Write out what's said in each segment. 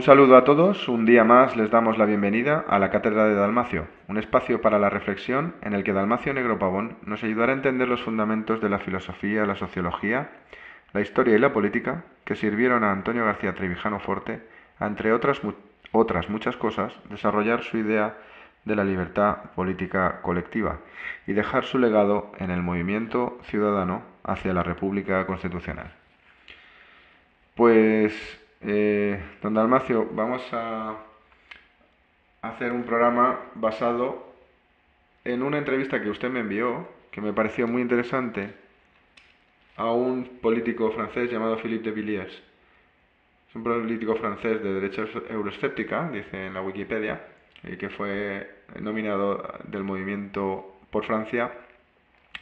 Un saludo a todos, un día más les damos la bienvenida a la Cátedra de Dalmacio, un espacio para la reflexión en el que Dalmacio Negro Pavón nos ayudará a entender los fundamentos de la filosofía, la sociología, la historia y la política que sirvieron a Antonio García Trevijano Forte, entre otras, otras muchas cosas, desarrollar su idea de la libertad política colectiva y dejar su legado en el movimiento ciudadano hacia la República Constitucional. Pues, eh, don Dalmacio, vamos a hacer un programa basado en una entrevista que usted me envió, que me pareció muy interesante, a un político francés llamado Philippe de Villiers. Es un político francés de derecha euroescéptica, dice en la Wikipedia, y que fue nominado del movimiento por Francia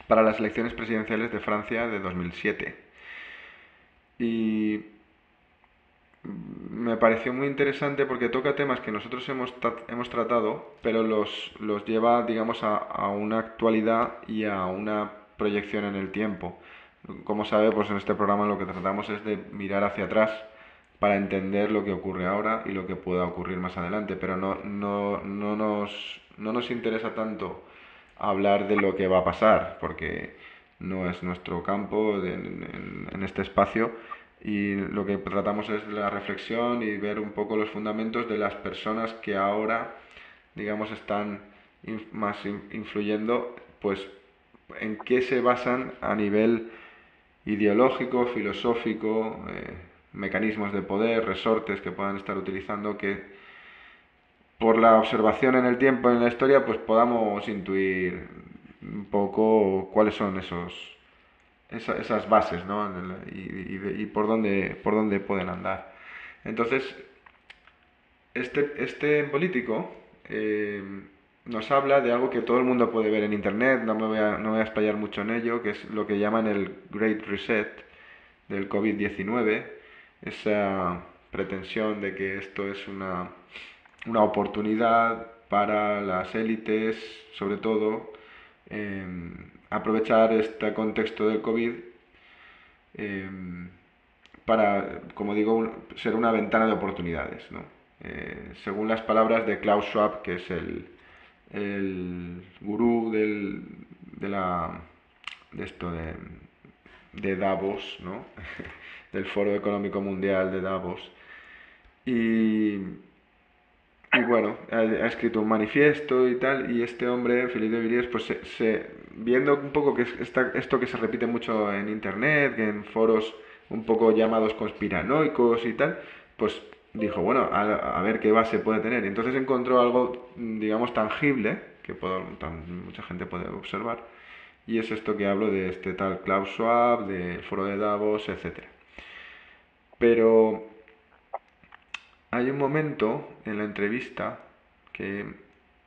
para las elecciones presidenciales de Francia de 2007. Y me pareció muy interesante porque toca temas que nosotros hemos, hemos tratado, pero los, los lleva, digamos, a, a, una actualidad y a una proyección en el tiempo. Como sabe, pues en este programa lo que tratamos es de mirar hacia atrás para entender lo que ocurre ahora y lo que pueda ocurrir más adelante, pero no, no, no, nos, no nos interesa tanto hablar de lo que va a pasar, porque no es nuestro campo en, en, este espacio y lo que tratamos es la reflexión y ver un poco los fundamentos de las personas que ahora, digamos, están más influyendo, pues en qué se basan a nivel ideológico, filosófico, eh, mecanismos de poder, resortes que puedan estar utilizando que por la observación en el tiempo, en la historia, pues podamos intuir un poco cuáles son esos esas bases, ¿no? Y, por dónde por dónde pueden andar. Entonces, este, este político eh, nos habla de algo que todo el mundo puede ver en Internet, no me, voy a, no voy a explayar mucho en ello, que es lo que llaman el Great Reset del COVID-19, esa pretensión de que esto es una, una oportunidad para las élites, sobre todo, eh, aprovechar este contexto del COVID eh, para, como digo, ser una ventana de oportunidades. ¿no? Eh, según las palabras de Klaus Schwab, que es el, el gurú del, de, la, de esto de, de Davos, ¿no? del Foro Económico Mundial de Davos. Y, y bueno, ha, escrito un manifiesto y tal, y este hombre, Felipe de Villiers, pues se, viendo un poco que esta, esto que se repite mucho en Internet, en foros un poco llamados conspiranoicos y tal, pues dijo, bueno, a, ver qué base puede tener. Y entonces encontró algo, digamos, tangible, que mucha gente puede observar, y es esto que hablo de este tal Klaus Schwab, del foro de Davos, etc. Pero hay un momento en la entrevista que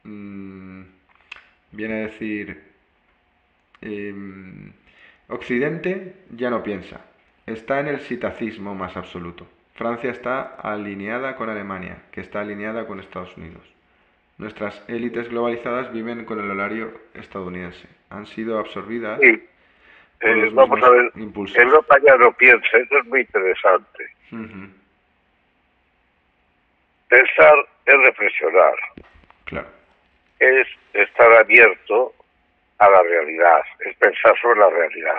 mmm, viene a decir, eh, Occidente ya no piensa, está en el citacismo más absoluto. Francia está alineada con Alemania, que está alineada con Estados Unidos. Nuestras élites globalizadas viven con el horario estadounidense. Han sido absorbidas. Sí. Eh, vamos a ver, impulsos. Europa ya no piensa, eso es muy interesante. Pensar es reflexionar. Claro. Es estar abierto a la realidad, es pensar sobre la realidad.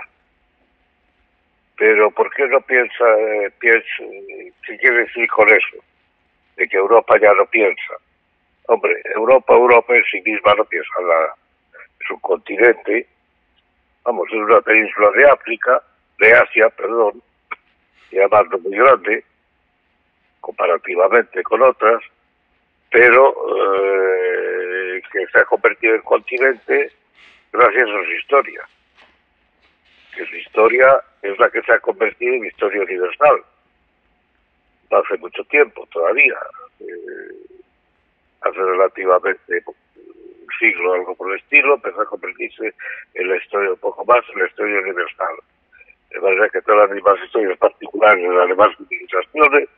Pero ¿por qué no piensa, eh, piensa, qué quiere decir con eso? De que Europa ya no piensa. Hombre, Europa, Europa en sí misma no piensa nada. Es un continente, vamos, es una península de África, de Asia, perdón, y además no muy grande, comparativamente con otras, pero eh, que se ha convertido en continente gracias a su historia. Que su historia es la que se ha convertido en historia universal. No hace mucho tiempo todavía, eh, hace relativamente un siglo, algo por el estilo, empezó a convertirse en la historia un poco más, en la historia universal. De manera que todas las demás historias particulares de las demás civilizaciones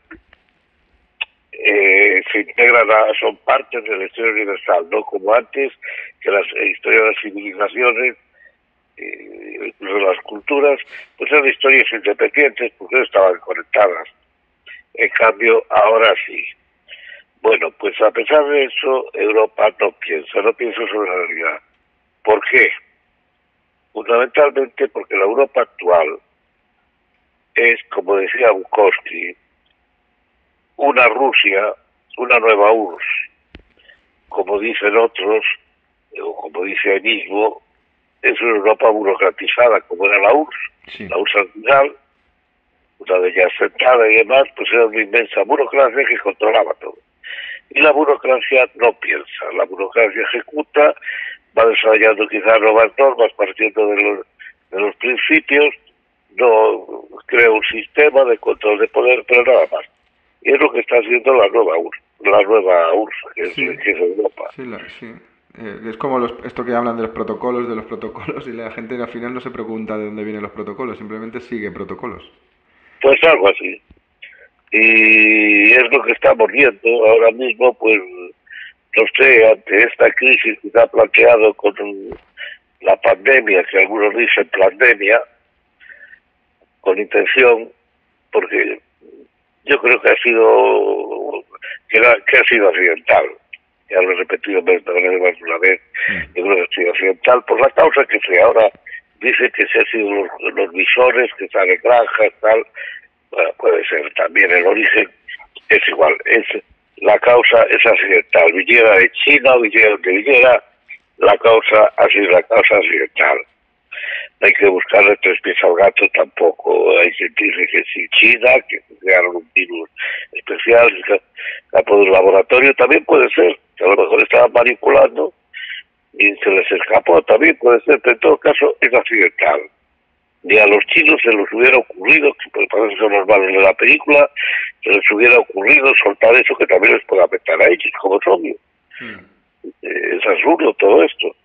eh, se integran, a, son partes de la historia universal, no como antes, que las historias de las civilizaciones eh, las culturas, pues eran historias independientes porque estaban conectadas. En cambio, ahora sí. Bueno, pues a pesar de eso, Europa no piensa, no piensa sobre la realidad. ¿Por qué? Fundamentalmente porque la Europa actual es, como decía Bukowski, una Rusia, una nueva URSS. Como dicen otros, o como dice él mismo, es una Europa burocratizada, como era la URSS. La URSS al final, una de ellas sentada y demás, pues era una inmensa burocracia que controlaba todo. Y la burocracia no piensa, la burocracia ejecuta, va desarrollando quizás nuevas normas partiendo de los, de los principios, no crea un sistema de control de poder, pero nada más. Y es lo que está haciendo la nueva URSS, la nueva URSS, que, es, que es Europa. Sí, sí. Eh, es como los, esto que hablan de los protocolos, de los protocolos, y la gente al final no se pregunta de dónde vienen los protocolos, simplemente sigue protocolos. Pues algo así y es lo que estamos viendo ahora mismo, pues no sé, ante esta crisis que se ha planteado con la pandemia, que algunos dicen pandemia, con intención, porque yo creo que ha sido que, ha sido accidental, ya lo he repetido más de una vez, yo creo que ha sido accidental por la causa que se ahora dice que se han sido los, los visores, que sale granjas, tal, bueno, puede ser también el origen, es igual, es la causa es accidental, viniera de China o viniera de viniera, la causa ha sido la causa accidental. No hay que buscarle tres pies al gato tampoco. Hay quien dice que si China, que crearon un virus especial, campo de laboratorio, también puede ser, que a lo mejor estaban manipulando y se les escapó, también puede ser, pero en todo caso es accidental ni a los chinos se les hubiera ocurrido, que pues parece son los malos de la película, se les hubiera ocurrido soltar eso que también les puede afectar a ellos, como es obvio. Hmm. Eh, es absurdo todo esto.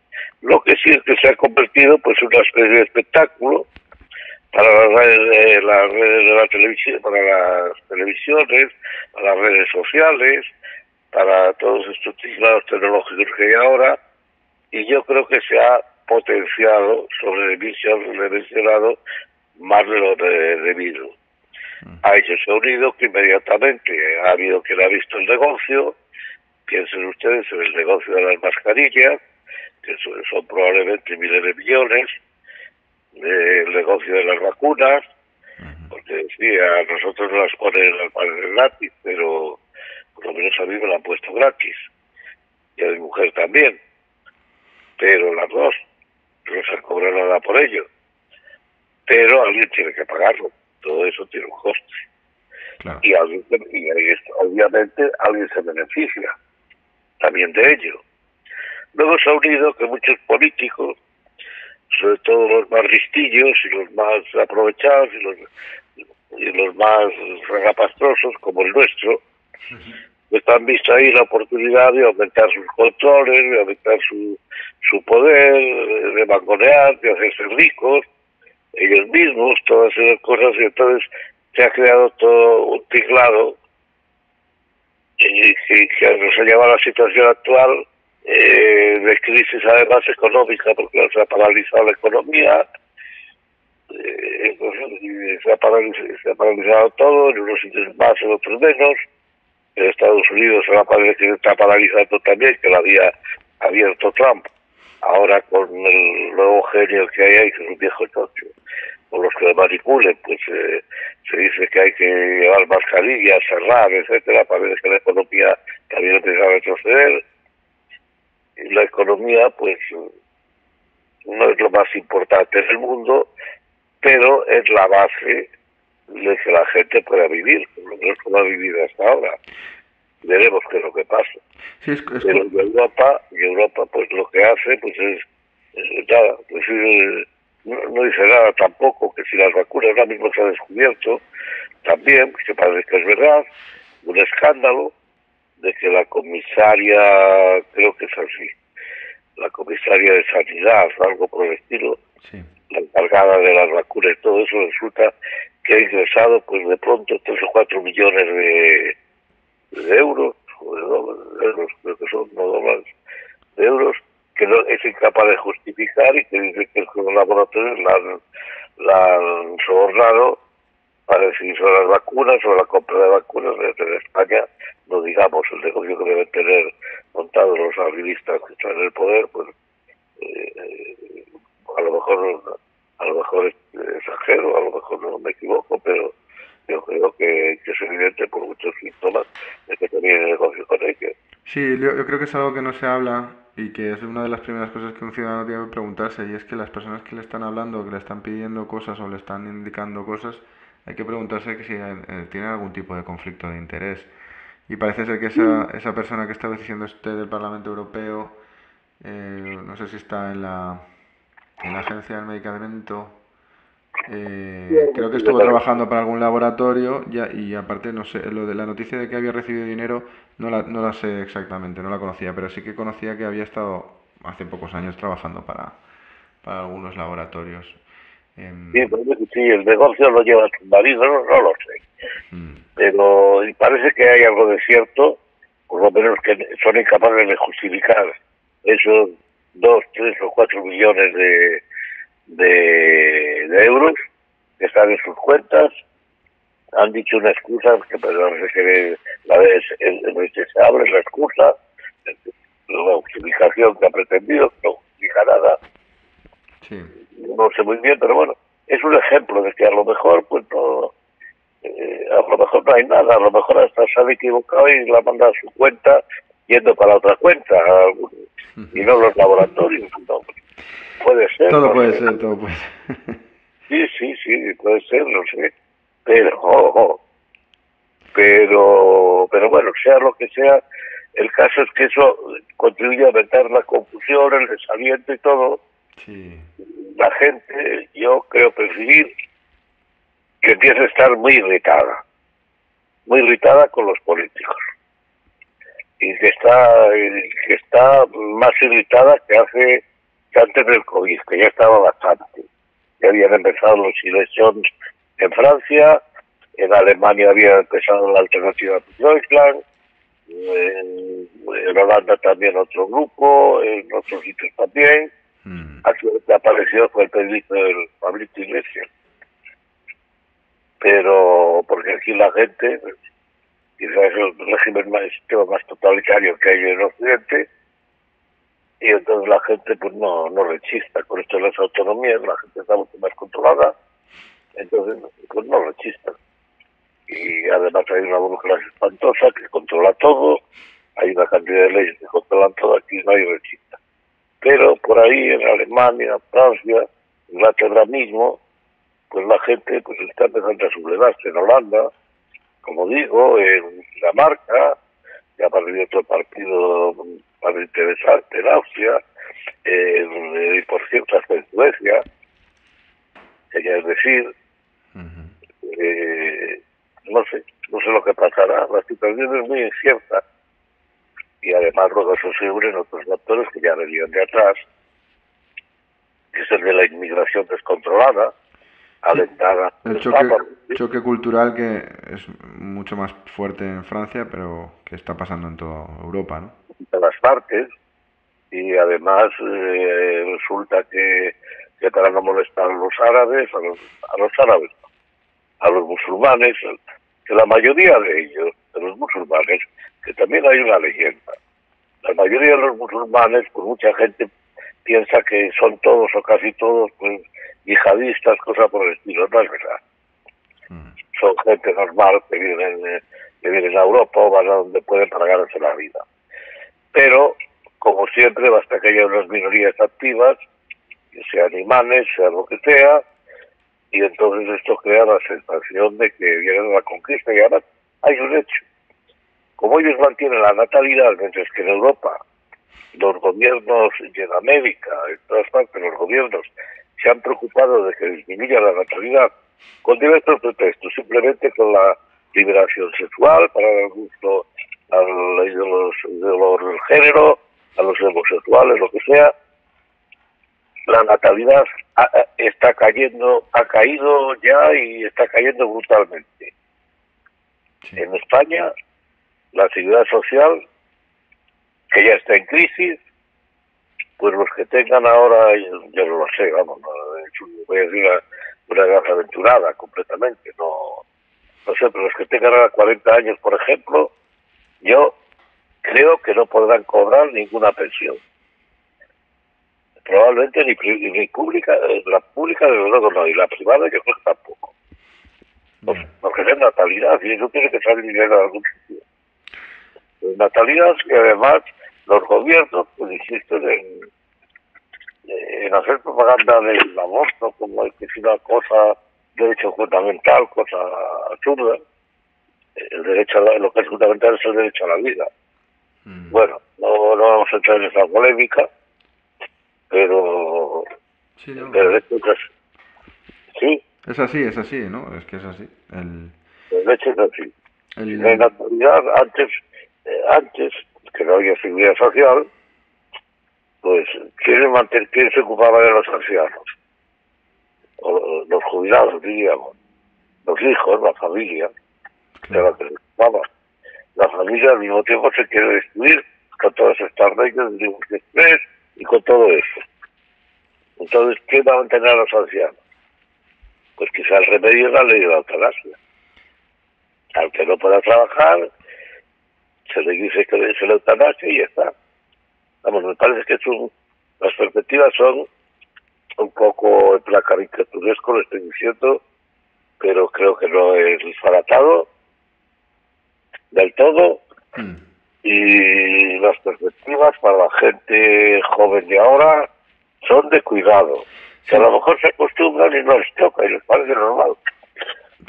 Lo que sí es que se ha convertido pues en una especie de espectáculo para las redes, las redes de la televisión, para las televisiones, para las redes sociales, para todos estos teclados tecnológicos que hay ahora, y yo creo que se ha potenciado, sobre mencionado más de lo debido. A ello se ha unido que inmediatamente ha habido quien ha visto el negocio, piensen ustedes en el negocio de las mascarillas, que son, probablemente miles de millones, el negocio de las vacunas, porque sí, a nosotros nos las ponen las gratis, pero por lo menos a mí me la han puesto gratis, y a mi mujer también, pero las dos no se cobra nada por ello. Pero alguien tiene que pagarlo. Todo eso tiene un coste. Y, alguien, y obviamente alguien se beneficia también de ello. Luego se ha unido que muchos políticos, sobre todo los más ristillos y los más aprovechados y los, y los más regapastrosos, como el nuestro, pues han visto ahí la oportunidad de aumentar sus controles, de aumentar su, su poder, de mangonear, de hacerse ricos, ellos mismos, todas esas cosas, y entonces se ha creado todo un tinglado que, que nos ha llevado a la situación actual eh, de crisis además económica, porque se ha paralizado la economía, eh, se, ha paralizado, se ha paralizado todo, en unos sitios más, en otros menos, en Estados Unidos se a que está paralizando también, que lo había abierto Trump. Ahora con el nuevo genio que hay ahí, que es un viejo chocho, con los que le manipulen, pues eh, se dice que hay que llevar mascarillas, cerrar, etcétera, para ver que la economía también empieza a retroceder. La economía, pues, no es lo más importante en el mundo, pero es la base de que la gente pueda vivir, lo menos como ha vivido hasta ahora. Veremos qué es lo que pasa. Pero Europa, y Europa pues lo que hace pues es, nada, pues, eh, no, dice nada tampoco, que si las vacunas ahora mismo se han descubierto, también, que parece que es verdad, un escándalo de que la comisaria, creo que es así, la comisaria de sanidad o algo por el estilo, la encargada de las vacunas y todo eso, resulta que ha ingresado pues de pronto 3 o 4 millones de, de euros, o de, euros, creo que son, no dólares, de euros, que no, es incapaz de justificar y que dice que los laboratorios la han, la han sobornado para decidir sobre las vacunas, sobre la compra de vacunas, en España, no digamos el negocio que deben tener montados los arribistas que están en el poder, pues eh, a lo mejor a lo mejor exagero, a lo mejor no me equivoco, pero yo creo que, es evidente por muchos síntomas de que también el negocio con ellos. Sí, yo, creo que es algo que no se habla y que es una de las primeras cosas que un ciudadano tiene que preguntarse y es que las personas que le están hablando, que le están pidiendo cosas o le están indicando cosas, hay que preguntarse que si eh, tienen algún tipo de conflicto de interés. Y parece ser que esa, esa persona que estaba diciendo usted del Parlamento Europeo, eh, no sé si está en la, en la Agencia del Medicamento, eh, creo que estuvo trabajando para algún laboratorio ya, y aparte, no sé, lo de la noticia de que había recibido dinero no la, no la sé exactamente, no la conocía, pero sí que conocía que había estado hace pocos años trabajando para, para algunos laboratorios. Em, sí, sí, el negocio lo lleva su marido, no, no lo sé. Mm. Pero parece que hay algo de cierto, por lo menos que son incapaces de justificar esos dos, tres o cuatro millones de, de, euros que están en sus cuentas. Han dicho una excusa, que perdón, que la vez se abre la excusa, la justificación que ha pretendido, no justifica nada. No sé muy bien, pero bueno, es un ejemplo de que a lo mejor, pues no, eh, a lo mejor no hay nada, a lo mejor hasta se ha equivocado y la manda a su cuenta yendo para otra cuenta, y no los laboratorios. No, Puede ser. Todo puede ser, todo puede ser. Sí, sí, sí, puede ser, no sé. Pero, pero, pero bueno, sea lo que sea, el caso es que eso contribuye a meter la confusión, el desaliento y todo. Sí. La gente, yo creo percibir que empieza a estar muy irritada, muy irritada con los políticos y que está que está más irritada que hace antes del COVID, que ya estaba bastante. Ya habían empezado los elecciones en Francia, en Alemania había empezado la alternativa de Deutschland, en, Holanda también otro grupo, en otros sitios también. Mm. Aquí apareció fue el periodista del Pablito Iglesias. Pero, porque aquí la gente, quizás es el régimen más, más totalitario que hay en Occidente, y entonces la gente pues no, no rechista con esto las autonomías, la gente está mucho más controlada, entonces pues no rechista. Y además hay una burocracia espantosa que controla todo, hay una cantidad de leyes que controlan todo, aquí no hay rechista. Pero por ahí en Alemania, Francia, Inglaterra mismo, pues la gente pues está empezando a sublevarse en Holanda, como digo, en Dinamarca, ya ha otro partido para interesante en Austria, eh, y por cierto hasta en Suecia, es decir, eh, no sé, no sé lo que pasará, la situación es muy incierta y además luego eso se unen otros factores que ya venían de atrás, que es el de la inmigración descontrolada, alentada. El choque, choque cultural que es mucho más fuerte en Francia, pero que está pasando en toda Europa, ¿no? de las partes y además eh, resulta que, que, para no molestar a los árabes, a los, a los árabes, a los musulmanes, que la mayoría de ellos, de los musulmanes, que también hay una leyenda, la mayoría de los musulmanes, pues mucha gente piensa que son todos o casi todos pues yihadistas, cosas por el estilo, no es verdad. Mm. Son gente normal que vienen, eh, que vienen a Europa o van a donde pueden para ganarse la vida pero como siempre basta que haya unas minorías activas, que sean imanes, sea lo que sea, y entonces esto crea la sensación de que viene la conquista y además hay un hecho. Como ellos mantienen la natalidad, mientras que en Europa los gobiernos y en América, en todas partes los gobiernos se han preocupado de que disminuya la natalidad con diversos pretextos, simplemente con la liberación sexual, para el gusto a los, del género, a los homosexuales, lo que sea, la natalidad está cayendo, ha caído ya y está cayendo brutalmente. En España, la seguridad social, que ya está en crisis, pues los que tengan ahora, yo no lo sé, vamos, voy a decir una, una aventurada completamente, no, no sé, pero los que tengan ahora 40 años, por ejemplo, yo creo que no podrán cobrar ninguna pensión. Probablemente ni, ni pública, eh, la pública de luego no, y la privada yo creo que tampoco. Porque es natalidad, y eso tiene que salir dinero de algún sitio. Natalidad que además los gobiernos pues insisten en, en hacer propaganda del aborto como que es una cosa derecho fundamental, cosa absurda. El derecho a lo que es fundamental es el derecho a la vida. Mm. Bueno, no, no, vamos a entrar en esa polémica, pero, sí, no. pero es, sí. Es así, es así, ¿no? Es que es así. El, el hecho es así. El... En la actualidad, antes, antes que no había seguridad social, pues ¿quién, mantener, quién se ocupaba de los ancianos? O los jubilados, diríamos. Los hijos, la familia, la que La familia al mismo tiempo se quiere destruir con todas estas reglas de estrés y con todo eso. Entonces, ¿quién va a mantener a los ancianos? Pues quizás el remedio es la ley de la eutanasia. Al que no pueda trabajar, se le dice que es la eutanasia y ya está. Vamos, me parece que son, las perspectivas son un poco en plan caricaturesco, lo estoy diciendo, pero creo que no es disparatado del todo. Mm. Y las perspectivas para la gente joven de ahora son de cuidado. Que a lo mejor se acostumbran y no les toca y les parece normal.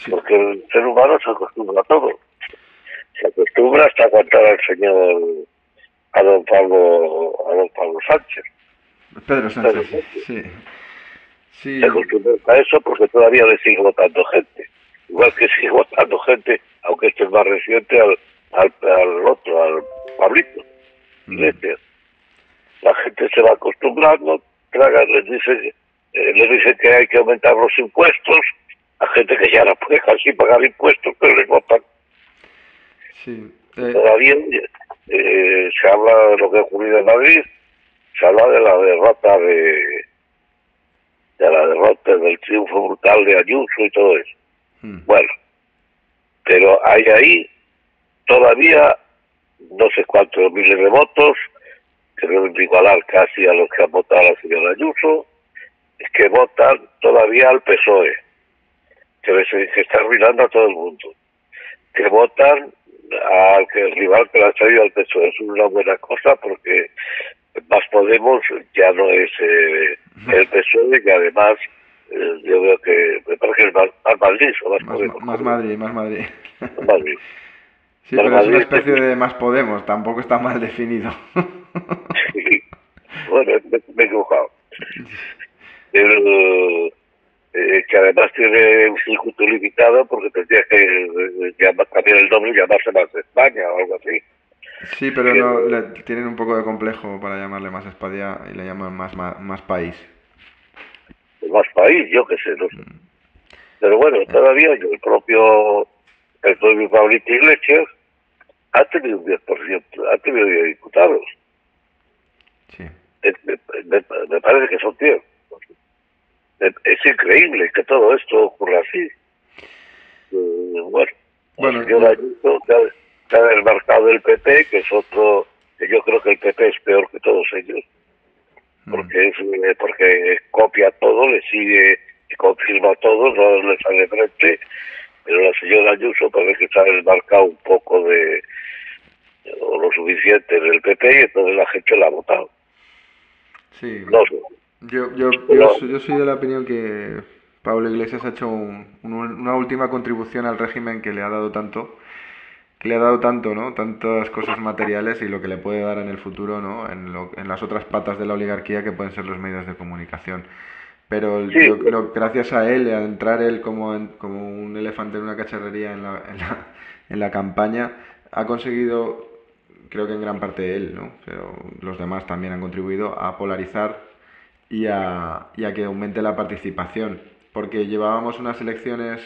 Porque el ser humano se acostumbra a todo. Se acostumbra hasta contar al señor a don Pablo, a don Pablo Sánchez. Pedro Sánchez, sí. sí. Se acostumbra a eso porque todavía le sigue votando gente. Igual que sigue votando gente, aunque este es más reciente, al, al, otro, al Pablito. Mm. La gente se va acostumbrando, traga, les dice, eh, les dice que hay que aumentar los impuestos, a gente que ya no puede casi pagar impuestos, pero les votan. Sí. Eh, todavía eh, se habla de lo que ha ocurrido en Madrid, se habla de la derrota de, de la derrota del triunfo brutal de Ayuso y todo eso. Hmm. Bueno, pero hay ahí todavía no sé cuántos miles de votos, que deben igualar casi a los que han votado la señora Ayuso, que votan todavía al PSOE, que, que está arruinando a todo el mundo, que votan al que el rival que lo ha traído al pecho. Es una buena cosa porque más Podemos ya no es eh, el PSOE que además eh, yo veo que me parece que es más, Madrid o más, Podemos. Más Madrid, más Madrid. Madrid. Sí, pero es una especie de más Podemos, tampoco está mal definido. sí. Bueno, me, he equivocado. Pero eh, que además tiene un circuito limitado porque tendría que eh, llamar, cambiar el y llamarse más España o algo así. Sí, pero no, le, tienen un poco de complejo para llamarle más España y le llaman más, más, país. Más país, yo qué sé, no sé. Mm. Pero bueno, eh. todavía el propio, el propio Pablito Iglesias ha tenido un 10%, ha tenido 10 diputados. Sí. Me, me, parece que son 10 es increíble que todo esto ocurra así. Eh, bueno, bueno yo la está desmarcado del PP, que es otro, que yo creo que el PP es peor que todos ellos, mm. porque es eh, porque copia todo, le sigue y confirma todo, no le sale frente, pero la señora Ayuso parece que está desmarcado un poco de o lo suficiente del PP y entonces la gente la ha votado. Sí. No sé. Yo, yo, yo, yo, soy de la opinión que Pablo Iglesias ha hecho una última contribución al régimen que le ha dado tanto, que le ha dado tanto, ¿no? Tantas cosas materiales y lo que le puede dar en el futuro, ¿no? En, lo, en las otras patas de la oligarquía que pueden ser los medios de comunicación. Pero yo creo gracias a él, a entrar él como, como un elefante en una cacharrería en la, en la, en la campaña, ha conseguido, creo que en gran parte él, ¿no? Pero los demás también han contribuido a polarizar y a, que aumente la participación. Porque llevábamos unas elecciones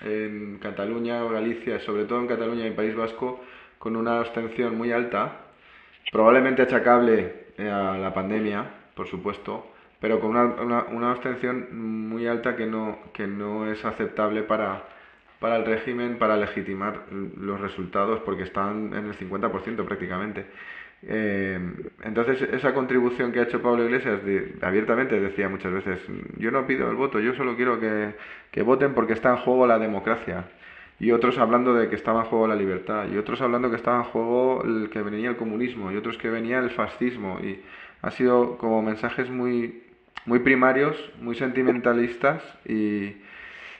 en Cataluña o Galicia, sobre todo en Cataluña y País Vasco, con una abstención muy alta, probablemente achacable a la pandemia, por supuesto, pero con una, una, abstención muy alta que no, que no es aceptable para, para el régimen para legitimar los resultados porque están en el 50% prácticamente. Eh, entonces, esa contribución que ha hecho Pablo Iglesias abiertamente decía muchas veces, yo no pido el voto, yo solo quiero que, que, voten porque está en juego la democracia. Y otros hablando de que estaba en juego la libertad, y otros hablando que estaba en juego el que venía el comunismo, y otros que venía el fascismo. Y ha sido como mensajes muy, muy primarios, muy sentimentalistas y,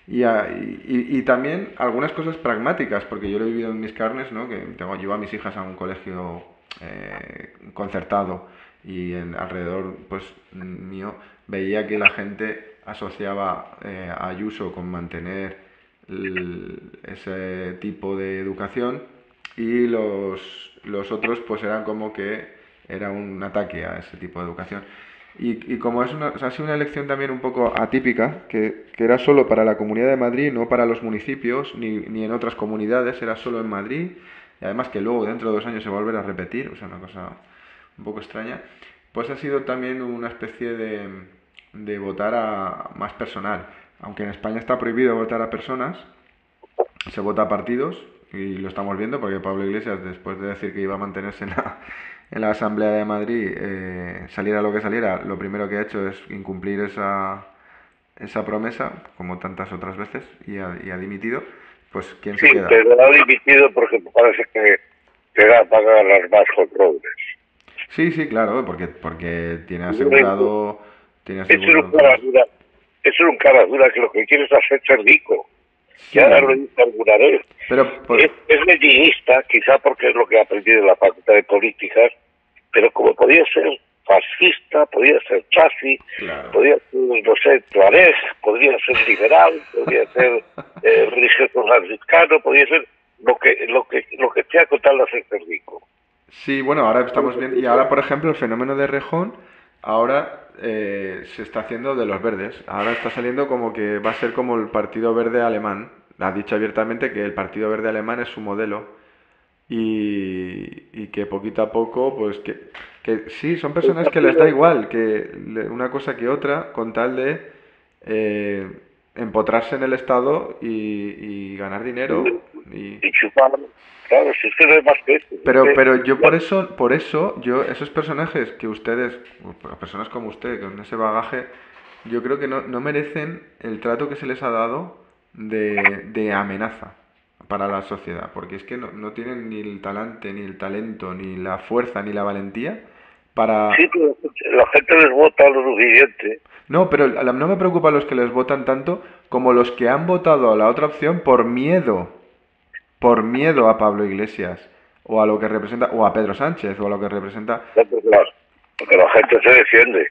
y, también algunas cosas pragmáticas, porque yo lo he vivido en mis carnes, ¿no? que tengo, llevo a mis hijas a un colegio eh, concertado y en, alrededor pues mío veía que la gente asociaba eh, a Ayuso con mantener ese tipo de educación y los, los otros pues eran como que era un ataque a ese tipo de educación. Y, y como es una, ha sido una elección también un poco atípica, que, que, era solo para la Comunidad de Madrid, no para los municipios ni, ni en otras comunidades, era solo en Madrid, y además que luego dentro de dos años se va a volver a repetir, o sea, una cosa un poco extraña, pues ha sido también una especie de, de votar a más personal. Aunque en España está prohibido votar a personas, se vota a partidos, y lo estamos viendo porque Pablo Iglesias, después de decir que iba a mantenerse en la, en la Asamblea de Madrid, eh, saliera lo que saliera, lo primero que ha hecho es incumplir esa, esa promesa, como tantas otras veces, y ha, y ha dimitido. Pues, ¿quién se queda? pero ha dimitido porque parece que queda para las más controles. Sí, sí, claro, porque, porque tiene asegurado... Tiene asegurado es un cara dura, es un cara dura que lo que quiere es hacerse rico. Ya lo alguna vez. Pero, es, es quizá porque es lo que ha aprendido en la Facultad de Políticas, pero como podía ser fascista, podía ser chafi, podía ser, no sé, tuareg, podría ser liberal, podría ser eh, religioso franciscano, podía ser lo que lo que lo que sea con tal de hacerse rico. Sí, bueno, ahora estamos viendo, y ahora por ejemplo el fenómeno de Rejón, ahora eh, se está haciendo de los verdes, ahora está saliendo como que va a ser como el Partido Verde alemán, ha dicho abiertamente que el Partido Verde alemán es su modelo y, y que poquito a poco, pues que, que sí, son personas que les da igual que una cosa que otra con tal de eh, empotrarse en el Estado y, ganar dinero y, chupar. Claro, si es que no es más que Pero, pero yo por eso, por eso, yo, esos personajes que ustedes, personas como usted, con ese bagaje, yo creo que no, no merecen el trato que se les ha dado de, de amenaza para la sociedad, porque es que no, no, tienen ni el talante, ni el talento, ni la fuerza, ni la valentía para... Sí, pero la gente les vota lo suficiente. No, pero no me preocupa los que les votan tanto como los que han votado a la otra opción por miedo, por miedo a Pablo Iglesias, o a lo que representa, o a Pedro Sánchez, o a lo que representa... Claro, porque la gente se defiende.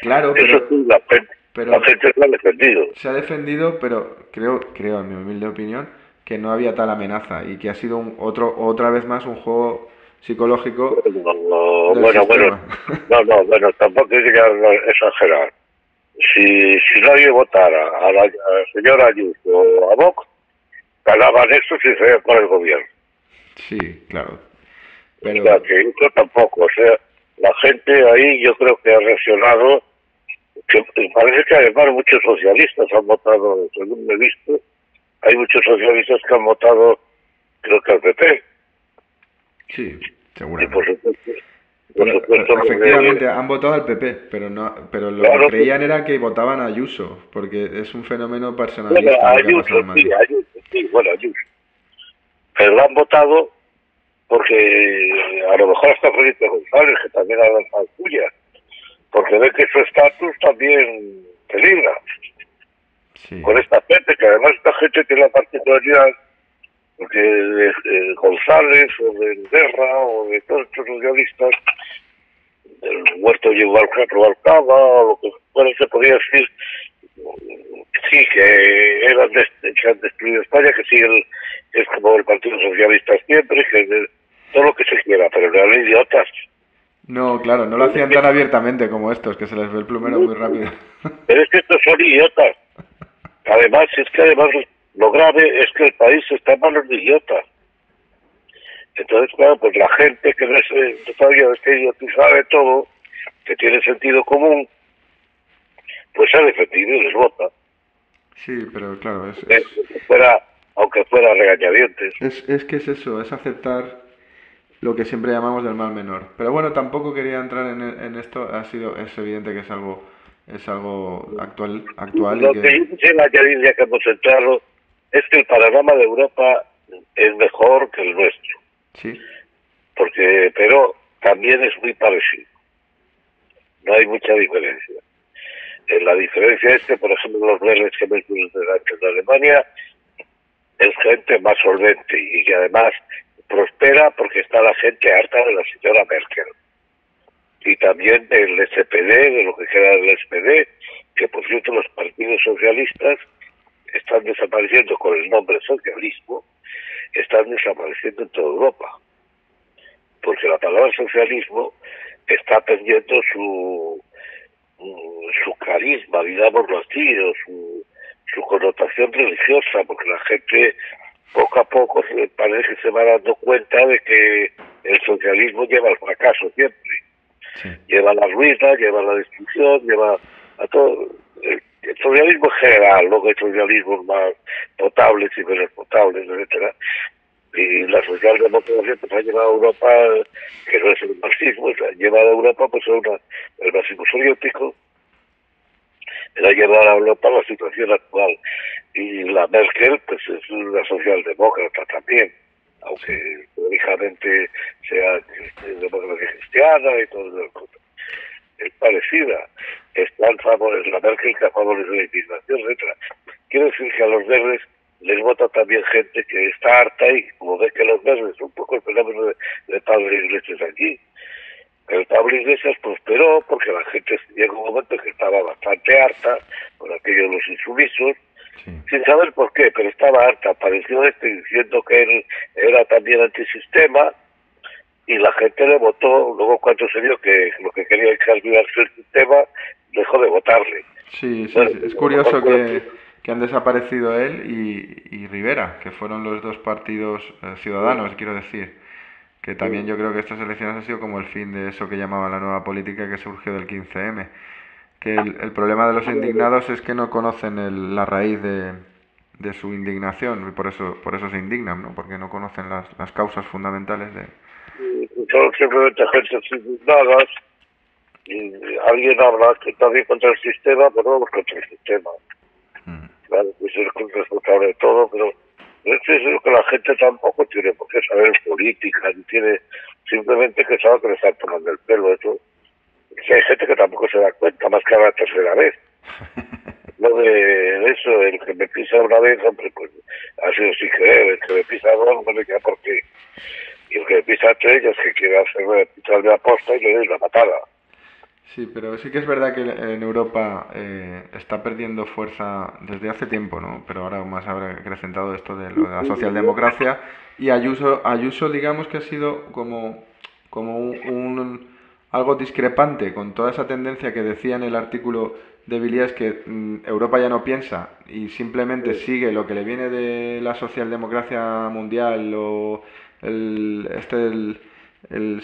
Claro, pero... la, gente, pero la gente se ha defendido. Se ha defendido, pero creo, creo, en mi humilde opinión, que no había tal amenaza y que ha sido un, otro otra vez más un juego psicológico. No, bueno, bueno, no, no, bueno, tampoco hay que exagerar. Si, si nadie votara a la, señora Ayuso o a Vox, ganaban eso si se por el gobierno. Sí, claro. Pero... O sea, que eso tampoco, o sea, la gente ahí yo creo que ha reaccionado, que parece que además muchos socialistas han votado, según me he visto, hay muchos socialistas que han votado, creo que al PP. Sí, seguramente. por supuesto, efectivamente, han votado al PP, pero no, pero lo que creían era que votaban a Ayuso, porque es un fenómeno personalista. Bueno, Ayuso, sí, Ayuso, sí, bueno, Ayuso. Pero lo han votado porque a lo mejor hasta Felipe González, que también ha lanzado suya, porque ve que su estatus también peligra con esta gente, que además esta gente tiene la particularidad porque de, González o de Guerra o de todos estos socialistas, del muerto llegó al Rubalcaba o lo que fuera, se podía decir, sí, que eran que han destruido España, que sí es como el Partido Socialista siempre, que todo lo que se quiera, pero eran idiotas. No, claro, no lo hacían tan abiertamente como estos, que se les ve el plumero muy rápido. Pero es que estos son idiotas. Además, es que además lo grave es que el país está en manos de idiotas. Entonces, claro, pues la gente que no es todavía este idiotizada de todo, que tiene sentido común, pues se ha defendido y les vota. Sí, pero claro, es... es... Fuera aunque fuera regañadientes. Es, es que es eso, es aceptar lo que siempre llamamos del mal menor. Pero bueno, tampoco quería entrar en, en esto, ha sido, es evidente que es algo es algo actual. actual lo que... que yo quisiera añadir, ya que hemos entrado, es que el panorama de Europa es mejor que el nuestro. Sí. Porque, pero también es muy parecido. No hay mucha diferencia. Eh, la diferencia es que, por ejemplo, los verdes que visto antes de Alemania es gente más solvente y que además prospera porque está la gente harta de la señora Merkel y también del SPD, de lo que queda del SPD, que por cierto los partidos socialistas están desapareciendo con el nombre socialismo, están desapareciendo en toda Europa. Porque la palabra socialismo está perdiendo su, su carisma, digámoslo así, o su, su connotación religiosa, porque la gente poco a poco parece que se va dando cuenta de que el socialismo lleva al fracaso siempre lleva a la ruina, lleva a la destrucción, lleva a todo. El, socialismo en general, que hay socialismos más potables y menos potables, etcétera. Y la socialdemocracia pues, ha llevado a Europa, que no es el marxismo, ha llevado a Europa pues, a una, el marxismo soviético, ha llevado a Europa la situación actual. Y la Merkel pues es una socialdemócrata también aunque teóricamente sea democracia cristiana y todo eso. Es parecida. Está en favor de la Merkel que a favor de la indignación, etc. Quiero decir que a los verdes les vota también gente que está harta y como ve que los verdes, un poco el fenómeno de, de Pablo Iglesias aquí. El Pablo Iglesias prosperó porque la gente llegó un momento que estaba bastante harta con aquellos los insumisos sin saber por qué, pero estaba harta, apareció este diciendo que él era también antisistema y la gente le votó, luego cuando se vio que lo que quería es cambiarse el sistema, dejó de votarle. Sí, sí es curioso que, que, han desaparecido él y, y, Rivera, que fueron los dos partidos eh, ciudadanos, quiero decir. Que también yo creo que estas elecciones han sido como el fin de eso que llamaban la nueva política que surgió del 15M que el, problema de los indignados es que no conocen la raíz de, de, su indignación y por eso por eso se indignan, ¿no? Porque no conocen las, las causas fundamentales de... Son simplemente indignadas y alguien habla que está bien contra el sistema, pero no contra el sistema. Mm. Claro, pues es responsable de todo, pero es lo que la gente tampoco tiene por qué saber política, ni tiene simplemente que saber que le están tomando el pelo. Eso que hay gente que tampoco se da cuenta más que a la tercera vez. Lo de eso, el que me pisa una vez, hombre, pues ha sido sin creer, el que me pisa dos, no le queda por qué. Y el que me pisa tres, es que quiere hacerme pisarme la posta y le doy la matada. Sí, pero sí que es verdad que en Europa eh, está perdiendo fuerza desde hace tiempo, ¿no? Pero ahora más habrá acrecentado esto de, la socialdemocracia y Ayuso, Ayuso digamos que ha sido como, como un algo discrepante con toda esa tendencia que decía en el artículo de Villiers que mm, Europa ya no piensa y simplemente sigue lo que le viene de la socialdemocracia mundial o el, este el,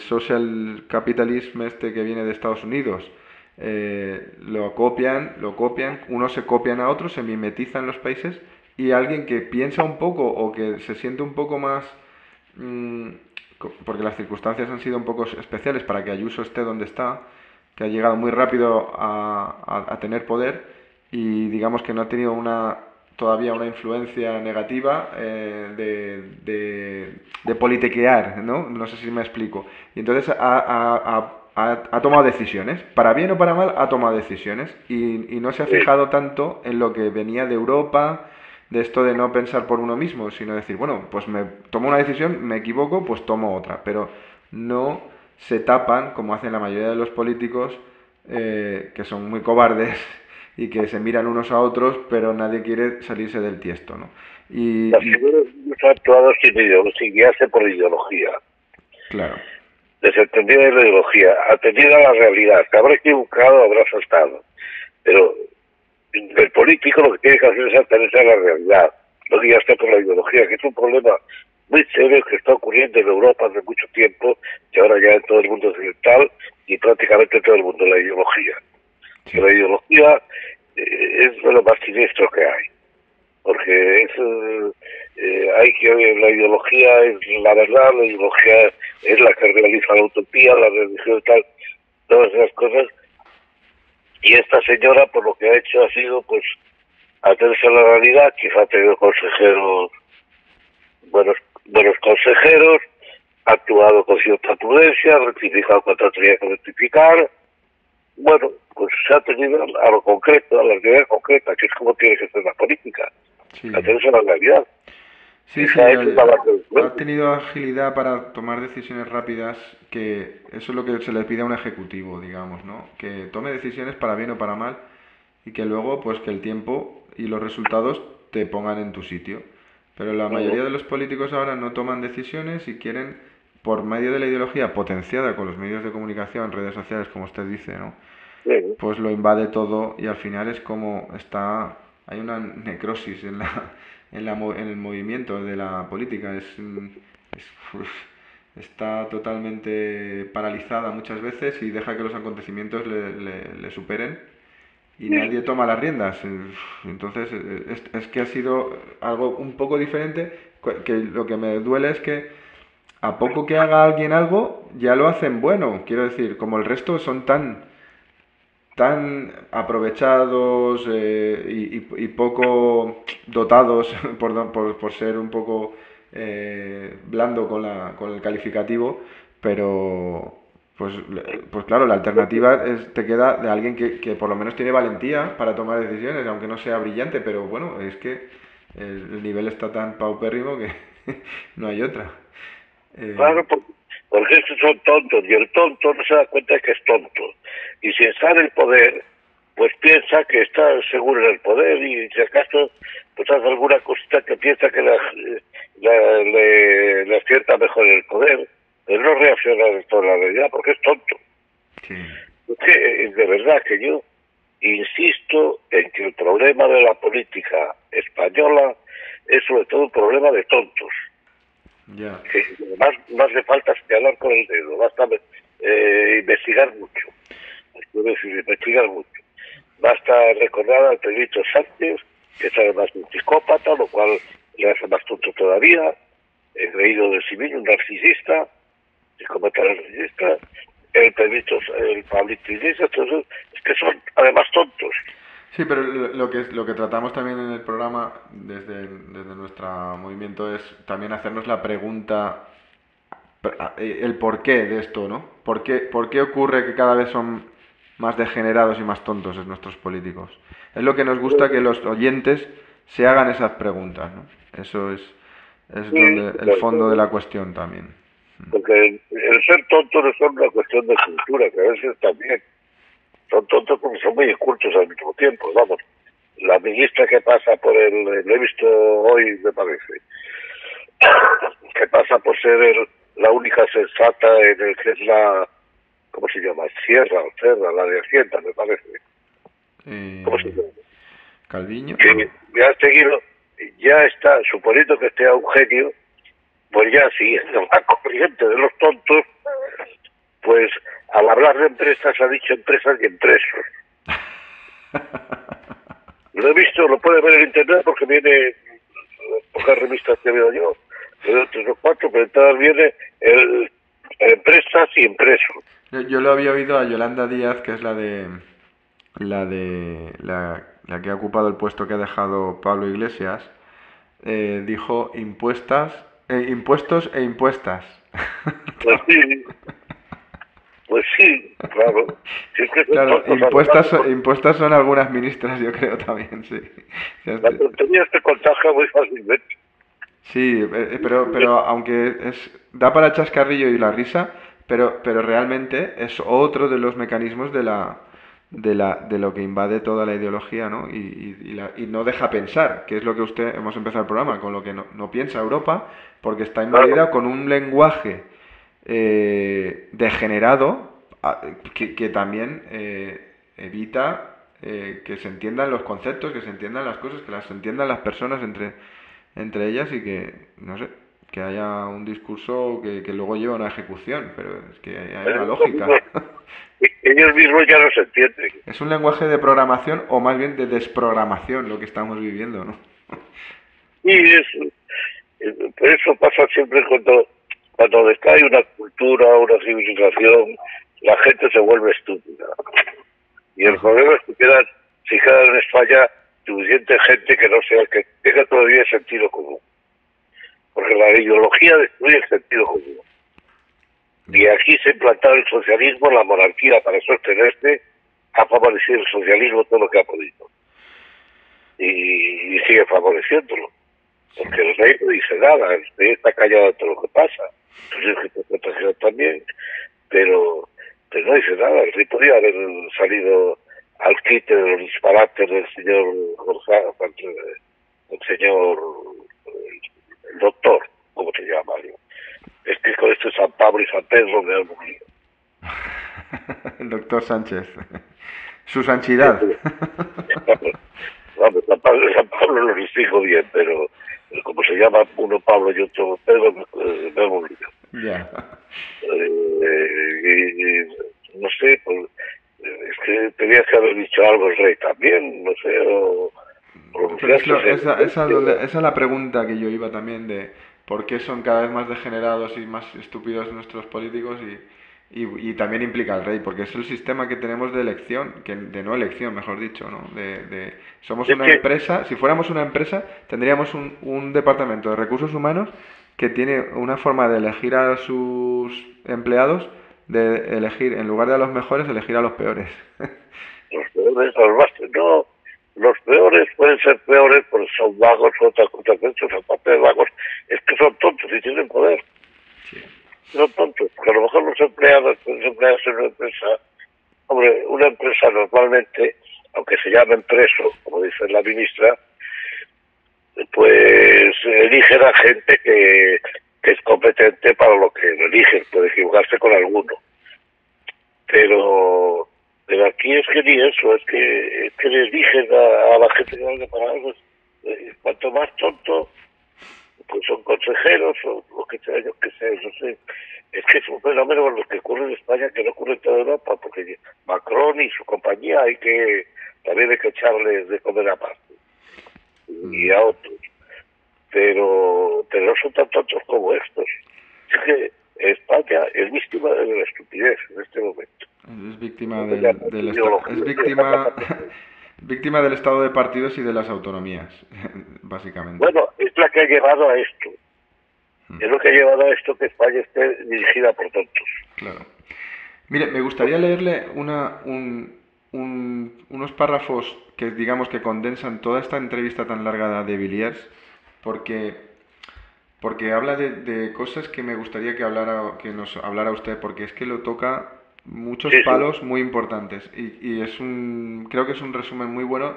social capitalismo este que viene de Estados Unidos eh, lo copian lo copian unos se copian a otros se mimetizan los países y alguien que piensa un poco o que se siente un poco más mm, porque las circunstancias han sido un poco especiales para que Ayuso esté donde está, que ha llegado muy rápido a, a, tener poder y digamos que no ha tenido una todavía una influencia negativa eh, de, de, de, politiquear, ¿no? No sé si me explico. Y entonces ha, ha, ha, tomado decisiones, para bien o para mal, ha tomado decisiones y, y no se ha fijado tanto en lo que venía de Europa, de esto de no pensar por uno mismo, sino decir, bueno, pues me tomo una decisión, me equivoco, pues tomo otra, pero no se tapan, como hacen la mayoría de los políticos, eh, que son muy cobardes y que se miran unos a otros, pero nadie quiere salirse del tiesto, ¿no? Y, Las figuras han actuado sin ideología, por ideología. Claro. Desentendida de la ideología, atendida a la realidad, que habrá equivocado, habrá saltado. Pero el político lo que tiene que hacer es atenerse a la realidad, no guiarse por la ideología, que es un problema muy serio que está ocurriendo en Europa hace mucho tiempo y ahora ya en todo el mundo occidental y prácticamente en todo el mundo, la ideología. La ideología eh, es lo más siniestro que hay, porque es, eh, hay que la ideología es la verdad, la ideología es la que realiza la utopía, la religión tal, todas esas cosas. Y esta señora, por lo que ha hecho, ha sido, pues, atenderse a la realidad, quizá ha tenido consejeros, buenos, buenos consejeros, ha actuado con cierta prudencia, ha rectificado cuando tenía que rectificar. Bueno, pues se ha tenido a lo concreto, a la realidad concreta, que es como tiene que ser la política, sí. a la realidad. Sí, sí, ha tenido agilidad para tomar decisiones rápidas, que eso es lo que se le pide a un ejecutivo, digamos, ¿no? Que tome decisiones para bien o para mal y que luego, pues que el tiempo y los resultados te pongan en tu sitio. Pero la mayoría de los políticos ahora no toman decisiones y quieren, por medio de la ideología potenciada con los medios de comunicación, redes sociales, como usted dice, ¿no? Pues lo invade todo y al final es como está, hay una necrosis en la en, la, en el movimiento de la política. Es, está totalmente paralizada muchas veces y deja que los acontecimientos le, le, superen y nadie toma las riendas. Entonces, es, es, que ha sido algo un poco diferente, que lo que me duele es que a poco que haga alguien algo, ya lo hacen bueno. Quiero decir, como el resto son tan tan aprovechados eh, y, poco dotados por, por, ser un poco eh, blando con, la, con el calificativo, pero pues, pues claro, la alternativa es, te queda de alguien que, que por lo menos tiene valentía para tomar decisiones, aunque no sea brillante, pero bueno, es que el, nivel está tan paupérrimo que no hay otra. Eh, claro, porque estos son tontos y el tonto no se da cuenta de que es tonto. Y si está en el poder, pues piensa que está seguro en el poder y si acaso pues hace alguna cosita que piensa que le, le acierta mejor el poder, pero no reacciona de toda la realidad porque es tonto. Es que, de verdad que yo insisto en que el problema de la política española es sobre todo un problema de tontos que más, más le falta señalar con el dedo, basta eh, investigar mucho. Investigar mucho. Basta recordar al Pedrito Sánchez, que es además un psicópata, lo cual le hace más tonto todavía, el reído de sí mismo, un narcisista, psicópata narcisista, el Pedrito, el Pablito Iglesias, es que son además tontos. Sí, pero lo que, lo que tratamos también en el programa desde, desde nuestro movimiento es también hacernos la pregunta, el porqué de esto, ¿no? ¿Por qué, ¿Por qué ocurre que cada vez son más degenerados y más tontos nuestros políticos? Es lo que nos gusta que los oyentes se hagan esas preguntas, ¿no? Eso es, es donde, el fondo de la cuestión también. Porque el ser tonto no es solo una cuestión de cultura, que a veces también son tontos porque son muy incultos al mismo tiempo, vamos. La ministra que pasa por el, lo he visto hoy, me parece, que pasa por ser la única sensata en el que es la, ¿cómo se llama? Sierra o Cerra, la de Hacienda, me parece. Eh, ¿Cómo se llama? Calviño. Que ya ha seguido, ya está, suponiendo que esté a un genio, pues ya siguiendo la corriente de los tontos, pues al hablar de empresas ha dicho empresas y empresos. Lo he visto, lo puede ver en internet porque viene pocas revistas que veo yo, veo tres o cuatro, pero todas viene el, empresas y empresos. Yo, yo, lo había oído a Yolanda Díaz, que es la de la de la, la que ha ocupado el puesto que ha dejado Pablo Iglesias, eh, dijo impuestas, eh, impuestos e impuestas. Pues sí. Pues sí, claro. claro, impuestas, son, impuestas son algunas ministras, yo creo también, sí. La tontería se contagia muy fácilmente. Sí, eh, eh, pero, pero aunque es da para chascarrillo y la risa, pero, pero realmente es otro de los mecanismos de la, de, la, de lo que invade toda la ideología, ¿no? Y, y, la, y, no deja pensar, que es lo que usted, hemos empezado el programa, con lo que no, no piensa Europa, porque está invadida con un lenguaje eh, degenerado que, que también eh, evita eh, que se entiendan los conceptos, que se entiendan las cosas, que las entiendan las personas entre, entre ellas y que, no sé, que haya un discurso que, que luego lleve a una ejecución, pero es que hay una lógica. Ellos mismos ya no se entienden. Es un lenguaje de programación o más bien de desprogramación lo que estamos viviendo, ¿no? Y es, Pero eso pasa siempre cuando, cuando decae una cultura, una civilización, la gente se vuelve estúpida. Y el problema es que quedan, si queda en España suficiente gente que no sea, que tenga todavía sentido común. Porque la ideología destruye el sentido común. Y aquí se ha implantado el socialismo, la monarquía para sostenerse, ha favorecido el socialismo todo lo que ha podido. Y, sigue favoreciéndolo. Porque el rey no dice nada, el rey está callado todo lo que pasa. Entonces, también, pero, pero no dice nada. El rey podría haber salido al quite de los disparates del señor Jorge, el señor el doctor, ¿cómo se llama? Es que con esto San Pablo y San Pedro me han morido. el doctor Sánchez. Su santidad. Vamos, San Pablo, San Pablo lo dijo bien, pero como se llama uno Pablo y otro Pedro, me, han morido. Ya. Eh, no sé, pues, es que tenía que haber dicho algo el rey también, no sé, o... esa, esa, es la pregunta que yo iba también de por qué son cada vez más degenerados y más estúpidos nuestros políticos y, y, también implica al rey, porque es el sistema que tenemos de elección, que de no elección, mejor dicho, ¿no? De, de somos una empresa, si fuéramos una empresa, tendríamos un, un departamento de recursos humanos que tiene una forma de elegir a sus empleados de elegir, en lugar de a los mejores, elegir a los peores. los peores, los no, los peores pueden ser peores porque son vagos otra cosa aparte de vagos, es que son tontos y tienen poder. Son tontos, porque a lo mejor los empleados, los empleados en una empresa, hombre, una empresa normalmente, aunque se llame preso, como dice la ministra, pues eligen a gente que, que es competente para lo que lo eligen, puede equivocarse con alguno. Pero, pero aquí es que ni eso, es que, es que le eligen a, la gente que para algo. Eh, cuanto más tonto, pues son consejeros o lo que sea, yo que sé, no sé. Es que es un fenómeno lo que ocurre en España que no ocurre en toda Europa, porque Macron y su compañía hay que, también hay que echarles de comer aparte. Y a otros pero, pero no son tan tontos como estos. Es que España es víctima de la estupidez en este momento. Es víctima del, es víctima, víctima del estado de partidos y de las autonomías, básicamente. Bueno, es la que ha llevado a esto. Hmm. Es lo que ha llevado a esto que España esté dirigida por tontos. Claro. Mire, me gustaría leerle una, un, unos párrafos que digamos que condensan toda esta entrevista tan larga de Villiers porque, porque habla de, cosas que me gustaría que, hablara, que nos hablara usted, porque es que lo toca muchos palos muy importantes y, y, es un, creo que es un resumen muy bueno